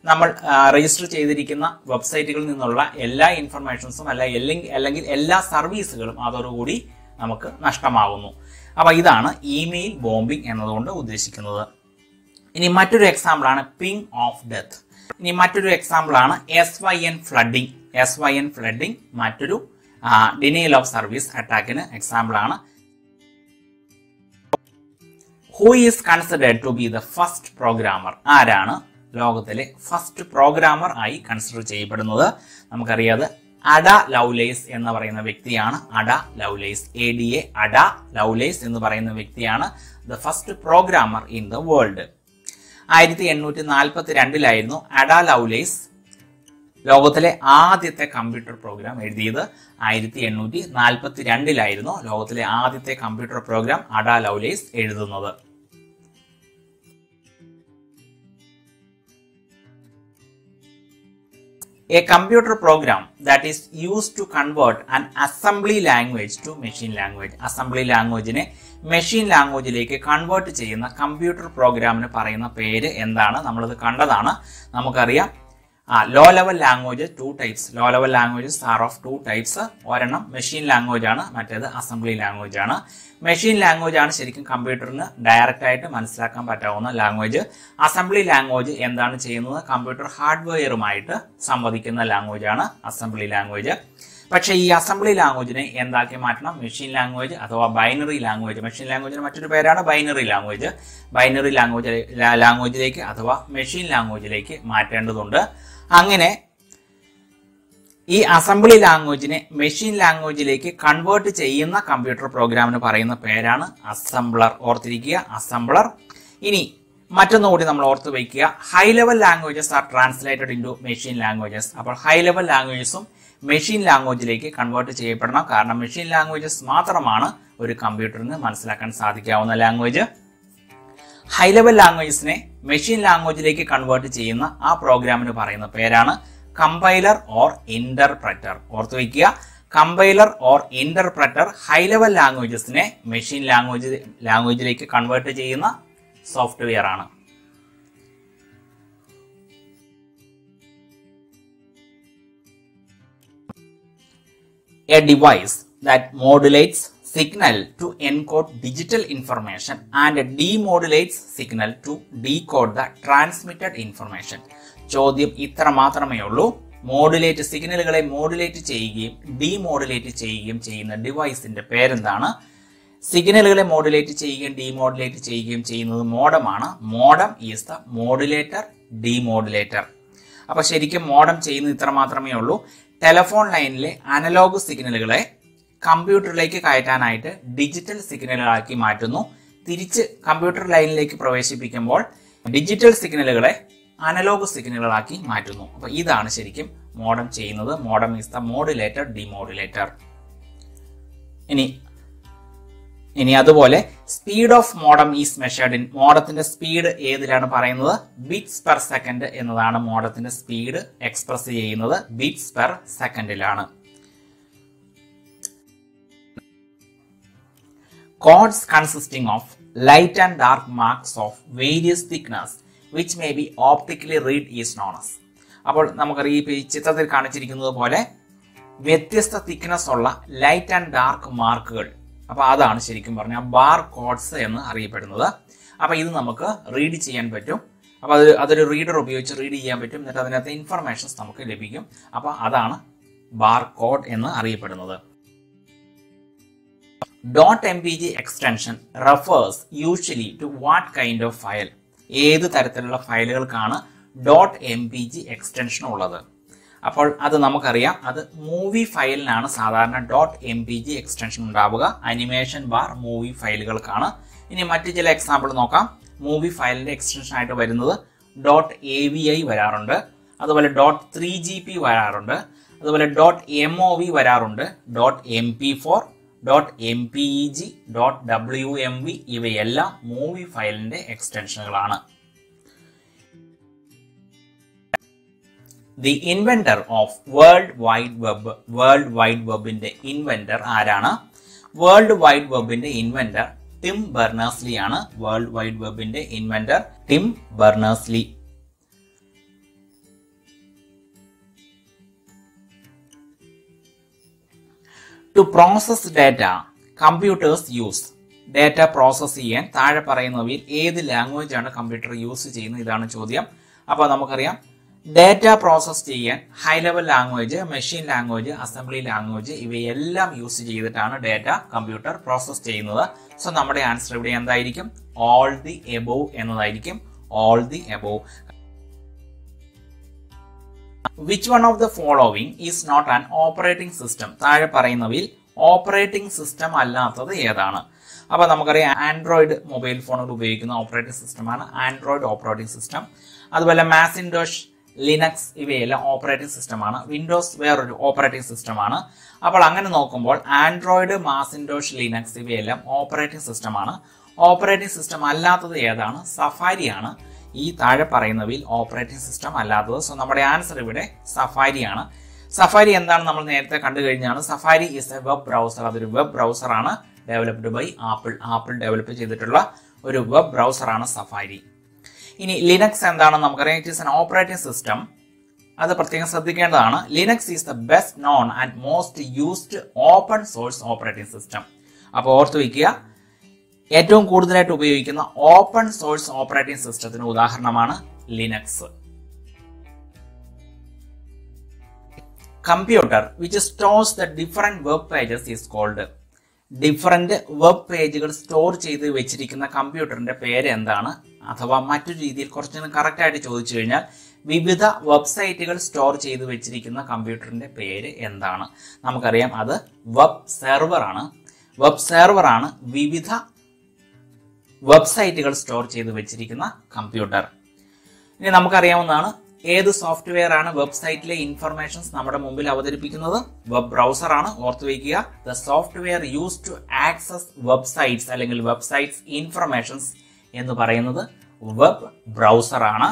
നമ്മൾ രജിസ്റ്റർ ചെയ്തിരിക്കുന്ന വെബ്സൈറ്റുകളിൽ നിന്നുള്ള എല്ലാ ഇൻഫർമേഷൻസും അല്ല അല്ലെങ്കിൽ അല്ലെങ്കിൽ എല്ലാ സർവീസുകളും അതോടുകൂടി നമുക്ക് നഷ്ടമാകുന്നു അപ്പോൾ ഇതാണ് ഇമെയിൽ ബോംബിംഗ് എന്നതുകൊണ്ട് ഉദ്ദേശിക്കുന്നത്. ഇനി മറ്റൊരു എക്സാമ്പിൾ ആണ് പിങ് ഓഫ് ഡെത്ത് ഇനി മറ്റൊരു എക്സാമ്പിൾ ആണ് S Y N flooding S Y N flooding മറ്റൊരു ഡിനയൽ ഓഫ് സർവീസ് അറ്റാക്കിന് എക്സാമ്പിൾ ആണ്. Who is considered to be the first programmer ആരാണ് ലോകത്തിലെ ഫസ്റ്റ് പ്രോഗ്രാമർ ആയി കൺസിഡർ ചെയ്യപ്പെടുന്നത്? നമുക്കറിയാതെ അഡ ലൗലേസ് എന്ന് പറയുന്ന വ്യക്തിയാണ്. Ada Lovelace A D A Ada Lovelace എന്ന് പറയുന്ന വ്യക്തിയാണ് the first programmer in the world ആയിരത്തി എണ്ണൂറ്റി നാൽപ്പത്തി രണ്ടിലായിരുന്നു അഡാ ലൗലേസ് ലോകത്തിലെ ആദ്യത്തെ കമ്പ്യൂട്ടർ പ്രോഗ്രാം എഴുതിയത്. ആയിരത്തി എണ്ണൂറ്റി നാൽപ്പത്തി രണ്ടിലായിരുന്നു ലോകത്തിലെ ആദ്യത്തെ കമ്പ്യൂട്ടർ പ്രോഗ്രാം അഡാ ലൗലേസ് എഴുതുന്നത്. A computer program that is use to convert an assembly language to machine language assembly languageനെ machine ലാംഗ്വേജിലേക്ക് കൺവേർട്ട് ചെയ്യുന്ന കമ്പ്യൂട്ടർ പ്രോഗ്രാമിന് പറയുന്ന പേര് എന്താണ്? നമ്മളത് കണ്ടതാണ്. നമുക്കറിയാം. ആ low level language two types low level languages are of two types ഒരെണ്ണം മെഷീൻ ലാംഗ്വേജ് ആണ് മറ്റേത് അസംബ്ലി ലാംഗ്വേജ് ആണ്. മെഷീൻ ലാംഗ്വേജ് ആണ് ശരിക്കും കമ്പ്യൂട്ടറിന് ഡയറക്റ്റ് ആയിട്ട് മനസ്സിലാക്കാൻ പറ്റാവുന്ന ലാംഗ്വേജ് അസംബ്ലി ലാംഗ്വേജ് എന്താണ് ചെയ്യുന്നത്? കമ്പ്യൂട്ടർ ഹാർഡ്വെയറുമായിട്ട് സംവദിക്കുന്ന ലാംഗ്വേജ് ആണ് അസംബ്ലി ലാംഗ്വേജ് പക്ഷേ ഈ അസംബ്ലി ലാംഗ്വേജിനെ എന്താക്കി മാറ്റണം? മെഷീൻ ലാംഗ്വേജ് അഥവാ ബൈനറി ലാംഗ്വേജ് മെഷീൻ ലാംഗ്വേജിന് മറ്റൊരു പേരാണ് ബൈനറി ലാംഗ്വേജ് ബൈനറി ലാംഗ്വേജ് ലാംഗ്വേജിലേക്ക് അഥവാ മെഷീൻ ലാംഗ്വേജിലേക്ക് മാറ്റേണ്ടതുണ്ട്. അങ്ങനെ ഈ അസംബ്ലി ലാംഗ്വേജിനെ മെഷീൻ ലാംഗ്വേജിലേക്ക് കൺവേർട്ട് ചെയ്യുന്ന കമ്പ്യൂട്ടർ പ്രോഗ്രാമിന് പറയുന്ന പേരാണ് അസംബ്ലർ ഓർത്തിരിക്കുക അസംബ്ലർ ഇനി മറ്റൊന്നുകൂടി നമ്മൾ ഓർത്ത് വയ്ക്കുക high level languages are translated in machine languages അപ്പോൾ ഹൈ ലെവൽ ലാംഗ്വേജസും മെഷീൻ ലാംഗ്വേജിലേക്ക് കൺവേർട്ട് ചെയ്യപ്പെടണം. കാരണം മെഷീൻ ലാംഗ്വേജസ് മാത്രമാണ് ഒരു കമ്പ്യൂട്ടറിന് മനസ്സിലാക്കാൻ സാധിക്കാവുന്ന ലാംഗ്വേജ് ഹൈ ലെവൽ ലാംഗ്വേജസിനെ മെഷീൻ ലാംഗ്വേജിലേക്ക് കൺവേർട്ട് ചെയ്യുന്ന ആ പ്രോഗ്രാമിന് പറയുന്ന പേരാണ് കമ്പൈലർ ഓർ ഇന്റർപ്രറ്റർ ഓർത്തു വയ്ക്കുക compiler or interpreter high level ലാംഗ്വേജസിനെ machine language ലാംഗ്വേജിലേക്ക് കൺവേർട്ട് ചെയ്യുന്ന സോഫ്റ്റ്വെയർ ആണ്. A device that modulates signal to encode digital information and demodulates signal to decode the transmitted information. ചോദ്യം ഇത്ര മാത്രമേ ഉള്ളൂ. മോഡുലേറ്റ് സിഗ്നലുകളെ മോഡുലേറ്റ് ചെയ്യുകയും ഡിമോഡുലേറ്റ് ചെയ്യുകയും ചെയ്യുന്ന ഡിവൈസിന്റെ പേരെന്താണ്? സിഗ്നലുകളെ മോഡുലേറ്റ് ചെയ്യുകയും ഡിമോഡുലേറ്റ് ചെയ്യുകയും ചെയ്യുന്നത് മോഡമാണ്. Modem is the modulator demodulator അപ്പൊ ശരിക്കും മോഡം ചെയ്യുന്നത് ഇത്ര മാത്രമേ ഉള്ളൂ. ടെലഫോൺ ലൈനിലെ അനലോഗ് സിഗ്നലുകളെ കമ്പ്യൂട്ടറിലേക്ക് കയറ്റാനായിട്ട് ഡിജിറ്റൽ സിഗ്നലുകളാക്കി മാറ്റുന്നു. തിരിച്ച് കമ്പ്യൂട്ടർ ലൈനിലേക്ക് പ്രവേശിപ്പിക്കുമ്പോൾ ഡിജിറ്റൽ സിഗ്നലുകളെ അനലോഗ് സിഗ്നലുകളാക്കി മാറ്റുന്നു. അപ്പോൾ ഇതാണ് ശരിക്കും മോഡം ചെയ്യുന്നത്. Modem is the modulator demodulator ഇനി ഇനി അതുപോലെ speed of modem is measured in മോഡത്തിന്റെ speed ഏതിലാണ് പറയുന്നത്? ബിറ്റ്സ് പെർ സെക്കൻഡ് എന്നതാണ് മോഡത്തിന്റെ സ്പീഡ് എക്സ്പ്രസ് ചെയ്യുന്നത്. Bits per സെക്കൻഡിലാണ് codes consisting of light and dark marks of various thickness which may be optically read is known as അപ്പോൾ നമുക്കറിയാം ഈ ചിത്രത്തിൽ കാണിച്ചിരിക്കുന്നത് പോലെ വ്യത്യസ്ത തിക്നസ് ഉള്ള ലൈറ്റ് ആൻഡ് ഡാർക്ക് മാർക്കുകൾ അപ്പൊ അതാണ് ശരിക്കും പറഞ്ഞാൽ ബാർ കോഡ്സ് എന്ന് അറിയപ്പെടുന്നത്. അപ്പൊ ഇത് നമുക്ക് റീഡ് ചെയ്യാൻ പറ്റും. അപ്പൊ അത് അതൊരു റീഡർ ഉപയോഗിച്ച് റീഡ് ചെയ്യാൻ പറ്റും. എന്നിട്ട് അതിനകത്ത് ഇൻഫർമേഷൻസ് നമുക്ക് ലഭിക്കും. അപ്പൊ അതാണ് ബാർ കോഡ് എന്ന് അറിയപ്പെടുന്നത്. Dot M P G extension refers usually to what kind of file ഏത് തരത്തിലുള്ള ഫയലുകൾക്കാണ്. Dot M P G extension ഉള്ളത്? അപ്പോൾ അത് നമുക്കറിയാം. അത് മൂവി ഫയലിനാണ് സാധാരണ dot M P G extension ഉണ്ടാവുക. അനിമേഷൻ ബാർ മൂവി ഫയലുകൾക്കാണ് ഇനി മറ്റു ചില എക്സാമ്പിൾ നോക്കാം. മൂവി ഫയലിന്റെ എക്സ്റ്റൻഷൻ ആയിട്ട് വരുന്നത് ഡോട്ട് എ വി ഐ വരാറുണ്ട്. അതുപോലെ ഡോട്ട് ത്രീ ജി പി വരാറുണ്ട്. അതുപോലെ ഡോട്ട് എം ഒ വി വരാറുണ്ട്. Dot M P four dot M P E G dot W M V ഇവയെല്ലാം മൂവി ഫയലിന്റെ എക്സ്റ്റൻഷനുകളാണ് the inventor of world wide web world wide വെബിന്റെ inventor ആരാണ്? World wide വെബിന്റെ inventor Tim Berners Lee ആണ്. World wide വെബിന്റെ inventor Tim Berners Lee to process data computers use data process ചെയ്യാൻ താഴെ പറയുന്നവയിൽ ഏത് language ആണ് കമ്പ്യൂട്ടർ യൂസ് ചെയ്യുന്നത്? ഇതാണ് ചോദ്യം. അപ്പോൾ നമുക്കറിയാം ഡാറ്റ പ്രോസസ് ചെയ്യാൻ high level language machine language assembly language ഇവയെല്ലാം യൂസ് ചെയ്തിട്ടാണ് ഡേറ്റ കമ്പ്യൂട്ടർ പ്രോസസ് ചെയ്യുന്നത്. സോ നമ്മുടെ ആൻസർ ഇവിടെ എന്തായിരിക്കും? All the above എന്നതായിരിക്കും. All the above which one of the following is not an operating system താഴെ പറയുന്നവയിൽ operating system അല്ലാത്തത് ഏതാണ്? അപ്പൊ നമുക്കറിയാം ആൻഡ്രോയിഡ് മൊബൈൽ ഫോണുകൾ ഉപയോഗിക്കുന്ന ഓപ്പറേറ്റിംഗ് സിസ്റ്റമാണ് ആൻഡ്രോയിഡ് ഓപ്പറേറ്റിംഗ് സിസ്റ്റം അതുപോലെ മാസിൻഡോഷ് ലിനക്സ് ഇവയെല്ലാം ഓപ്പറേറ്റിംഗ് സിസ്റ്റമാണ് വിൻഡോസ് വേറൊരു ഓപ്പറേറ്റിംഗ് സിസ്റ്റമാണ് അപ്പോൾ അങ്ങനെ നോക്കുമ്പോൾ ആൻഡ്രോയിഡ് മാസിൻഡോഷ് ലിനക്സ് ഇവയെല്ലാം ഓപ്പറേറ്റിംഗ് സിസ്റ്റമാണ് ഓപ്പറേറ്റിംഗ് സിസ്റ്റം അല്ലാത്തത് ഏതാണ്? സഫാരിയാണ് ഈ താഴെ പറയുന്നവയിൽ ഓപ്പറേറ്റിംഗ് സിസ്റ്റം അല്ലാത്തത്. സോ നമ്മുടെ ആൻസർ ഇവിടെ സഫാരിയാണ് സഫാരി എന്താണ് നമ്മൾ നേരത്തെ കണ്ടു കഴിഞ്ഞാണ്. Safari is a web browser അതൊരു വെബ് ബ്രൗസർ ആണ്. Developed by Apple Apple develop ചെയ്തിട്ടുള്ള ഒരു വെബ് ബ്രൗസർ ആണ് സഫാരി ഇനി ലിനക്സ് എന്താണെന്ന് നമുക്കറിയാം. It is an operating system അത് പ്രത്യേകം ശ്രദ്ധിക്കേണ്ടതാണ്. Linux is the best known and most used open source operating system അപ്പോൾ ഓർത്ത് വയ്ക്കുക ഏറ്റവും കൂടുതലായിട്ട് ഉപയോഗിക്കുന്ന ഓപ്പൺ സോഴ്സ് ഓപ്പറേറ്റിംഗ് സിസ്റ്റത്തിന് ഉദാഹരണമാണ് Linux computer which stores the different web pages is called different web പേജുകൾ സ്റ്റോർ ചെയ്ത് വെച്ചിരിക്കുന്ന കമ്പ്യൂട്ടറിന്റെ പേര് എന്താണ്? അഥവാ മറ്റു രീതിയിൽ കുറച്ചുകൂടി കറക്റ്റ് ആയിട്ട് ചോദിച്ചു കഴിഞ്ഞാൽ വിവിധ വെബ്സൈറ്റുകൾ സ്റ്റോർ ചെയ്തു വെച്ചിരിക്കുന്ന കമ്പ്യൂട്ടറിന്റെ പേര് എന്താണ്? നമുക്കറിയാം അത് വെബ് സെർവർ ആണ്. വെബ് സെർവർ ആണ് വിവിധ വെബ്സൈറ്റുകൾ സ്റ്റോർ ചെയ്തു വെച്ചിരിക്കുന്ന കമ്പ്യൂട്ടർ ഇനി നമുക്കറിയാവുന്നതാണ് ഏത് സോഫ്റ്റ്വെയർ ആണ് വെബ്സൈറ്റിലെ ഇൻഫർമേഷൻസ് നമ്മുടെ മുമ്പിൽ അവതരിപ്പിക്കുന്നത്? വെബ് ബ്രൗസർ ആണ്. ഓർത്തു വയ്ക്കുക the software use to access websites അല്ലെങ്കിൽ വെബ്സൈറ്റ്സ് ഇൻഫർമേഷൻസ് എന്ന് പറയുന്നത് വെബ് ബ്രൗസർ ആണ്.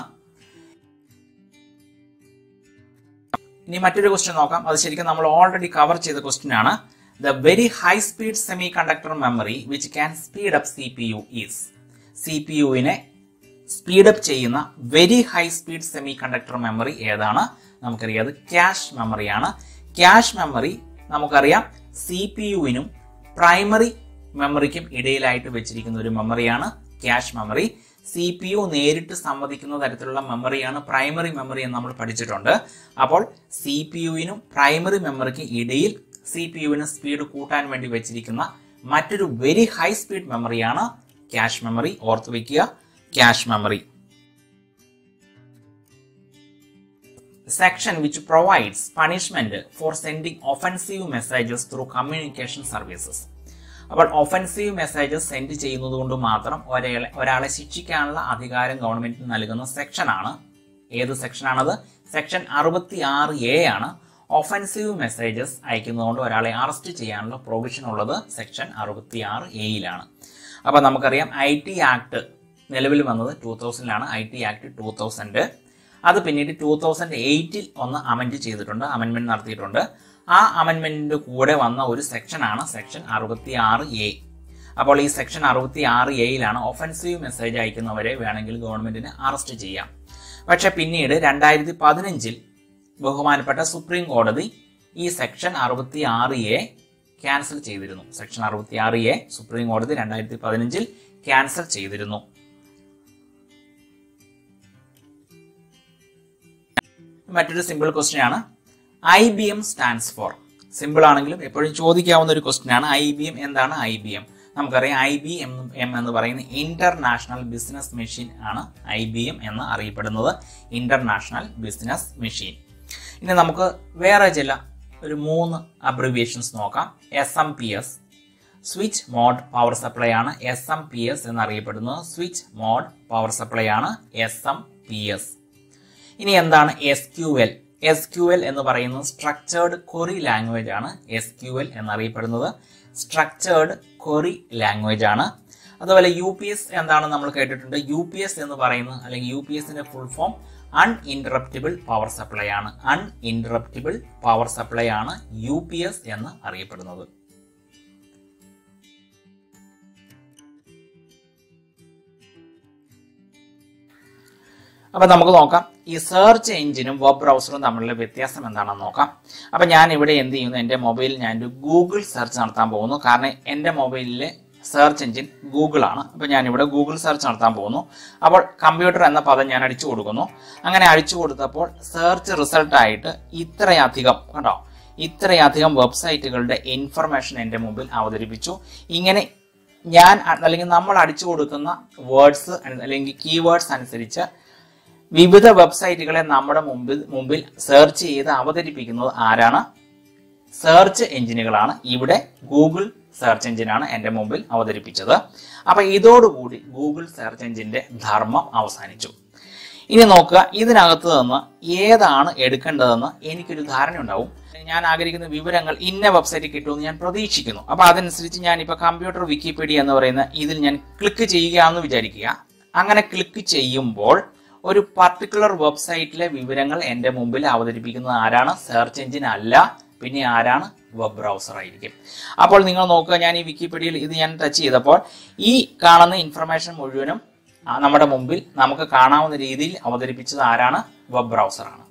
ഇനി മറ്റൊരു ക്വസ്റ്റ്യൻ നോക്കാം. അത് ശരിക്കും നമ്മൾ ഓൾറെഡി കവർ ചെയ്ത ക്വസ്റ്റ്യൻ ആണ്. The very high speed semiconductor memory which can speed up C P U is C P യുവിനെ speed up ചെയ്യുന്ന very high speed semiconductor memory ഏതാണ്? നമുക്കറിയാം അത് ക്യാഷ് മെമ്മറിയാണ് ക്യാഷ് മെമ്മറി നമുക്കറിയാം സി പി യുവിനും പ്രൈമറി മെമ്മറിക്കും ഇടയിലായിട്ട് വെച്ചിരിക്കുന്ന ഒരു മെമ്മറിയാണ് cache memory C P U നേരിട്ട് സമ്മതിക്കുന്ന തരത്തിലുള്ള മെമ്മറിയാണ് പ്രൈമറി മെമ്മറി എന്ന് നമ്മൾ പഠിച്ചിട്ടുണ്ട്. അപ്പോൾ സി പി യുവിനും പ്രൈമറി മെമ്മറിക്കും ഇടയിൽ സി പി യുവിന് സ്പീഡ് കൂട്ടാൻ വേണ്ടി വെച്ചിരിക്കുന്ന മറ്റൊരു വെരി ഹൈ സ്പീഡ് മെമ്മറിയാണ് ക്യാഷ് മെമ്മറി ഓർത്ത് വയ്ക്കുക cache memory section which provides punishment for sending offensive messages through communication services. അപ്പോൾ ഒഫൻസീവ് മെസ്സേജസ് സെൻഡ് ചെയ്യുന്നത് കൊണ്ട് മാത്രം ഒരാളെ ഒരാളെ ശിക്ഷിക്കാനുള്ള അധികാരം ഗവൺമെന്റിന് നൽകുന്ന സെക്ഷനാണ് ഏത് സെക്ഷനാണത് സെക്ഷൻ അറുപത്തി ആറ് എ ആണ്. ഒഫൻസീവ് മെസ്സേജസ് അയക്കുന്നതുകൊണ്ട് ഒരാളെ അറസ്റ്റ് ചെയ്യാനുള്ള പ്രൊവിഷൻ ഉള്ളത് സെക്ഷൻ അറുപത്തി ആറ് എയിലാണ് അപ്പോൾ നമുക്കറിയാം ഐ ടി ആക്ട് നിലവിൽ വന്നത് two തൗസൻഡിലാണ് I T act two thousand അത് പിന്നീട് ടൂ തൗസൻഡ് എയ്റ്റിൽ ഒന്ന് അമെൻഡ് ചെയ്തിട്ടുണ്ട്. അമെൻമെന്റ് നടത്തിയിട്ടുണ്ട്. ആ അമെൻമെന്റിന്റെ കൂടെ വന്ന ഒരു സെക്ഷനാണ് സെക്ഷൻ അറുപത്തി ആറ് എ അപ്പോൾ ഈ സെക്ഷൻ അറുപത്തി ആറ് എയിലാണ് ഒഫൻസീവ് മെസ്സേജ് അയക്കുന്നവരെ വേണമെങ്കിൽ ഗവൺമെന്റിന് അറസ്റ്റ് ചെയ്യാം. പക്ഷെ പിന്നീട് രണ്ടായിരത്തി പതിനഞ്ചിൽ ബഹുമാനപ്പെട്ട സുപ്രീം കോടതി ഈ സെക്ഷൻ അറുപത്തി ആറ് എ ക്യാൻസൽ ചെയ്തിരുന്നു. സെക്ഷൻ അറുപത്തി ആറ് എ സുപ്രീം കോടതി രണ്ടായിരത്തി പതിനഞ്ചിൽ ക്യാൻസൽ ചെയ്തിരുന്നു. മറ്റൊരു സിമ്പിൾ ക്വസ്റ്റ്യൻ ആണ്. I B M stands for simple ആണെങ്കിലും എപ്പോഴും ചോദിക്കാവുന്ന ഒരു ക്വസ്റ്റ്യൻ ആണ്. ഐ ബി എം എന്താണ് ഐ ബി എം നമുക്കറിയാം ഐ ബി എം എം എന്ന് പറയുന്ന ഇന്റർനാഷണൽ ബിസിനസ് മെഷീൻ ആണ് ഐ ബി എം എന്ന് അറിയപ്പെടുന്നത്. ഇന്റർനാഷണൽ ബിസിനസ് മെഷീൻ ഇനി നമുക്ക് വേറെ ചില ഒരു മൂന്ന് അബ്രിവിയേഷൻസ് നോക്കാം. S M P S switch mode power supply ആണ് എസ് എം പി എസ് എന്നറിയപ്പെടുന്നത്. സ്വിച്ച് മോഡ് പവർ സപ്ലൈ ആണ് എസ് എം പി എസ് ഇനി എന്താണ് S Q L S Q L എന്ന് പറയുന്നത് സ്ട്രക്ചേർഡ് കൊറി ലാംഗ്വേജ് ആണ് എസ് ക്യു എൽ എന്നറിയപ്പെടുന്നത്. Structured query language ആണ്. അതുപോലെ യു പി എസ് എന്താണ് നമ്മൾ കേട്ടിട്ടുണ്ട്? യു പി എസ് എന്ന് പറയുന്നത് അല്ലെങ്കിൽ യു പി എസിന്റെ full form uninterruptible power supply ആണ്. അൺഇന്ററപ്റ്റിബിൾ പവർ സപ്ലൈ ആണ് യു പി എസ് എന്ന് അറിയപ്പെടുന്നത്. അപ്പൊ നമുക്ക് നോക്കാം. ഈ സെർച്ച് എഞ്ചിനും വെബ് ബ്രൗസറും തമ്മിലുള്ള വ്യത്യാസം എന്താണെന്ന് നോക്കാം. അപ്പം ഞാൻ ഇവിടെ എന്ത് ചെയ്യുന്നു? എന്റെ മൊബൈലിൽ ഞാൻ ഒരു ഗൂഗിൾ സെർച്ച് നടത്താൻ പോകുന്നു. കാരണം എന്റെ മൊബൈലിലെ സെർച്ച് എഞ്ചിൻ ഗൂഗിൾ ആണ്. അപ്പോൾ ഞാൻ ഇവിടെ ഗൂഗിൾ സെർച്ച് നടത്താൻ പോകുന്നു. അപ്പോൾ കമ്പ്യൂട്ടർ എന്ന പദം ഞാൻ അടിച്ചു കൊടുക്കുന്നു. അങ്ങനെ അടിച്ചു കൊടുത്തപ്പോൾ സെർച്ച് റിസൾട്ടായിട്ട് ഇത്രയധികം കണ്ടോ? ഇത്രയധികം വെബ്സൈറ്റുകളുടെ ഇൻഫർമേഷൻ എന്റെ മുമ്പിൽ അവതരിപ്പിച്ചു. ഇങ്ങനെ ഞാൻ അല്ലെങ്കിൽ നമ്മൾ അടിച്ചു കൊടുക്കുന്ന വേർഡ്സ് അല്ലെങ്കിൽ കീവേഡ്സ് അനുസരിച്ച് വിവിധ വെബ്സൈറ്റുകളെ നമ്മുടെ മുമ്പിൽ മുമ്പിൽ സെർച്ച് ചെയ്ത് അവതരിപ്പിക്കുന്നത് ആരാണ്? സെർച്ച് എഞ്ചിനുകളാണ് ഇവിടെ ഗൂഗിൾ സെർച്ച് എഞ്ചിനാണ് എന്റെ മുമ്പിൽ അവതരിപ്പിച്ചത്. അപ്പൊ ഇതോടുകൂടി ഗൂഗിൾ സെർച്ച് എഞ്ചിന്റെ ധർമ്മം അവസാനിച്ചു. ഇനി നോക്കുക ഇതിനകത്ത് നിന്ന് ഏതാണ് എടുക്കേണ്ടതെന്ന് എനിക്കൊരു ധാരണ ഉണ്ടാവും. ഞാൻ ആഗ്രഹിക്കുന്ന വിവരങ്ങൾ ഇന്ന വെബ്സൈറ്റിൽ കിട്ടുമെന്ന് ഞാൻ പ്രതീക്ഷിക്കുന്നു. അപ്പൊ അതനുസരിച്ച് ഞാൻ ഇപ്പൊ കമ്പ്യൂട്ടർ വിക്കിപീഡിയ എന്ന് പറയുന്ന ഇതിൽ ഞാൻ ക്ലിക്ക് ചെയ്യുകയാണെന്ന് വിചാരിക്കുക. അങ്ങനെ ക്ലിക്ക് ചെയ്യുമ്പോൾ ഒരു പർട്ടിക്കുലർ വെബ്സൈറ്റിലെ വിവരങ്ങൾ എന്റെ മുമ്പിൽ അവതരിപ്പിക്കുന്നത് ആരാണ്? സെർച്ച് എഞ്ചിൻ അല്ല പിന്നെ ആരാണ്? വെബ് ബ്രൗസർ ആയിരിക്കും. അപ്പോൾ നിങ്ങൾ നോക്കുക ഞാൻ ഈ വിക്കിപീഡിയയിൽ ഇത് ഞാൻ ടച്ച് ചെയ്തപ്പോൾ ഈ കാണുന്ന ഇൻഫർമേഷൻ മുഴുവനും നമ്മുടെ മുമ്പിൽ നമുക്ക് കാണാവുന്ന രീതിയിൽ അവതരിപ്പിച്ചത് ആരാണ്? വെബ് ബ്രൗസറാണ്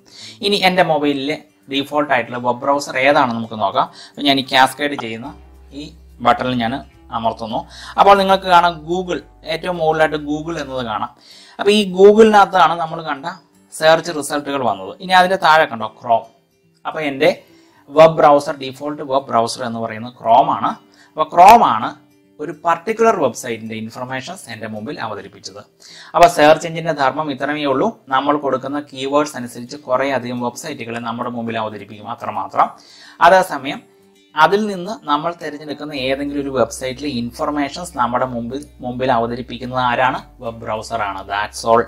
ഇനി എന്റെ മൊബൈലിലെ ഡീഫോൾട്ട് ആയിട്ടുള്ള വെബ് ബ്രൗസർ ഏതാണെന്ന് നമുക്ക് നോക്കാം. ഞാൻ ഈ കാസ്കേഡ് ചെയ്യുന്ന ഈ ബട്ടണിൽ ഞാൻ അമർത്തുന്നു. അപ്പോൾ നിങ്ങൾക്ക് കാണാം ഗൂഗിൾ ഏറ്റവും മുകളിലായിട്ട് ഗൂഗിൾ എന്നത് കാണാം. അപ്പോൾ ഈ ഗൂഗിളിനകത്താണ് നമ്മൾ കണ്ട സെർച്ച് റിസൾട്ടുകൾ വന്നത്. ഇനി അതിന്റെ താഴെ കണ്ടോ ക്രോം അപ്പോൾ എന്റെ web browser default web browser എന്ന് പറയുന്നത് ക്രോം ആണ്. അപ്പോൾ ക്രോം ആണ് ഒരു പർട്ടിക്കുലർ വെബ്സൈറ്റിന്റെ ഇൻഫർമേഷൻസ് എന്റെ മുമ്പിൽ അവതരിപ്പിച്ചത്. അപ്പോൾ സെർച്ച് എഞ്ചിന്റെ ധർമ്മം ഇത്രമേ ഉള്ളൂ. നമ്മൾ കൊടുക്കുന്ന കീവേഡ്സ് അനുസരിച്ച് കുറേ അധികം വെബ്സൈറ്റുകളെ നമ്മുടെ മുമ്പിൽ അവതരിപ്പിക്കും. അത്രമാത്രം. അതേസമയം അതിൽ നിന്ന് നമ്മൾ തിരഞ്ഞെടുക്കുന്ന ഏതെങ്കിലും ഒരു വെബ്സൈറ്റിലെ ഇൻഫർമേഷൻസ് നമ്മുടെ മുമ്പിൽ മുമ്പിൽ അവതരിപ്പിക്കുന്നത് ആരാണ്? വെബ് ബ്രൗസർ ആണ്. ദാറ്റ്സ് ഓൾ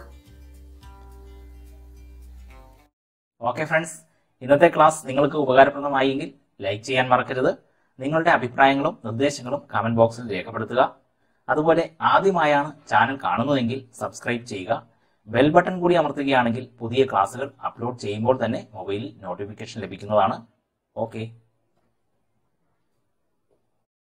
ഓക്കെ ഫ്രണ്ട്സ് ഇന്നത്തെ ക്ലാസ് നിങ്ങൾക്ക് ഉപകാരപ്രദമായെങ്കിൽ ലൈക്ക് ചെയ്യാൻ മറക്കരുത്. നിങ്ങളുടെ അഭിപ്രായങ്ങളും നിർദ്ദേശങ്ങളും കമന്റ് ബോക്സിൽ രേഖപ്പെടുത്തുക. അതുപോലെ ആദ്യമായാണ് ചാനൽ കാണുന്നതെങ്കിൽ സബ്സ്ക്രൈബ് ചെയ്യുക. ബെൽ ബട്ടൺ കൂടി അമർത്തുകയാണെങ്കിൽ പുതിയ ക്ലാസ്സുകൾ അപ്ലോഡ് ചെയ്യുമ്പോൾ തന്നെ മൊബൈലിൽ നോട്ടിഫിക്കേഷൻ ലഭിക്കുന്നതാണ്. ഓക്കെ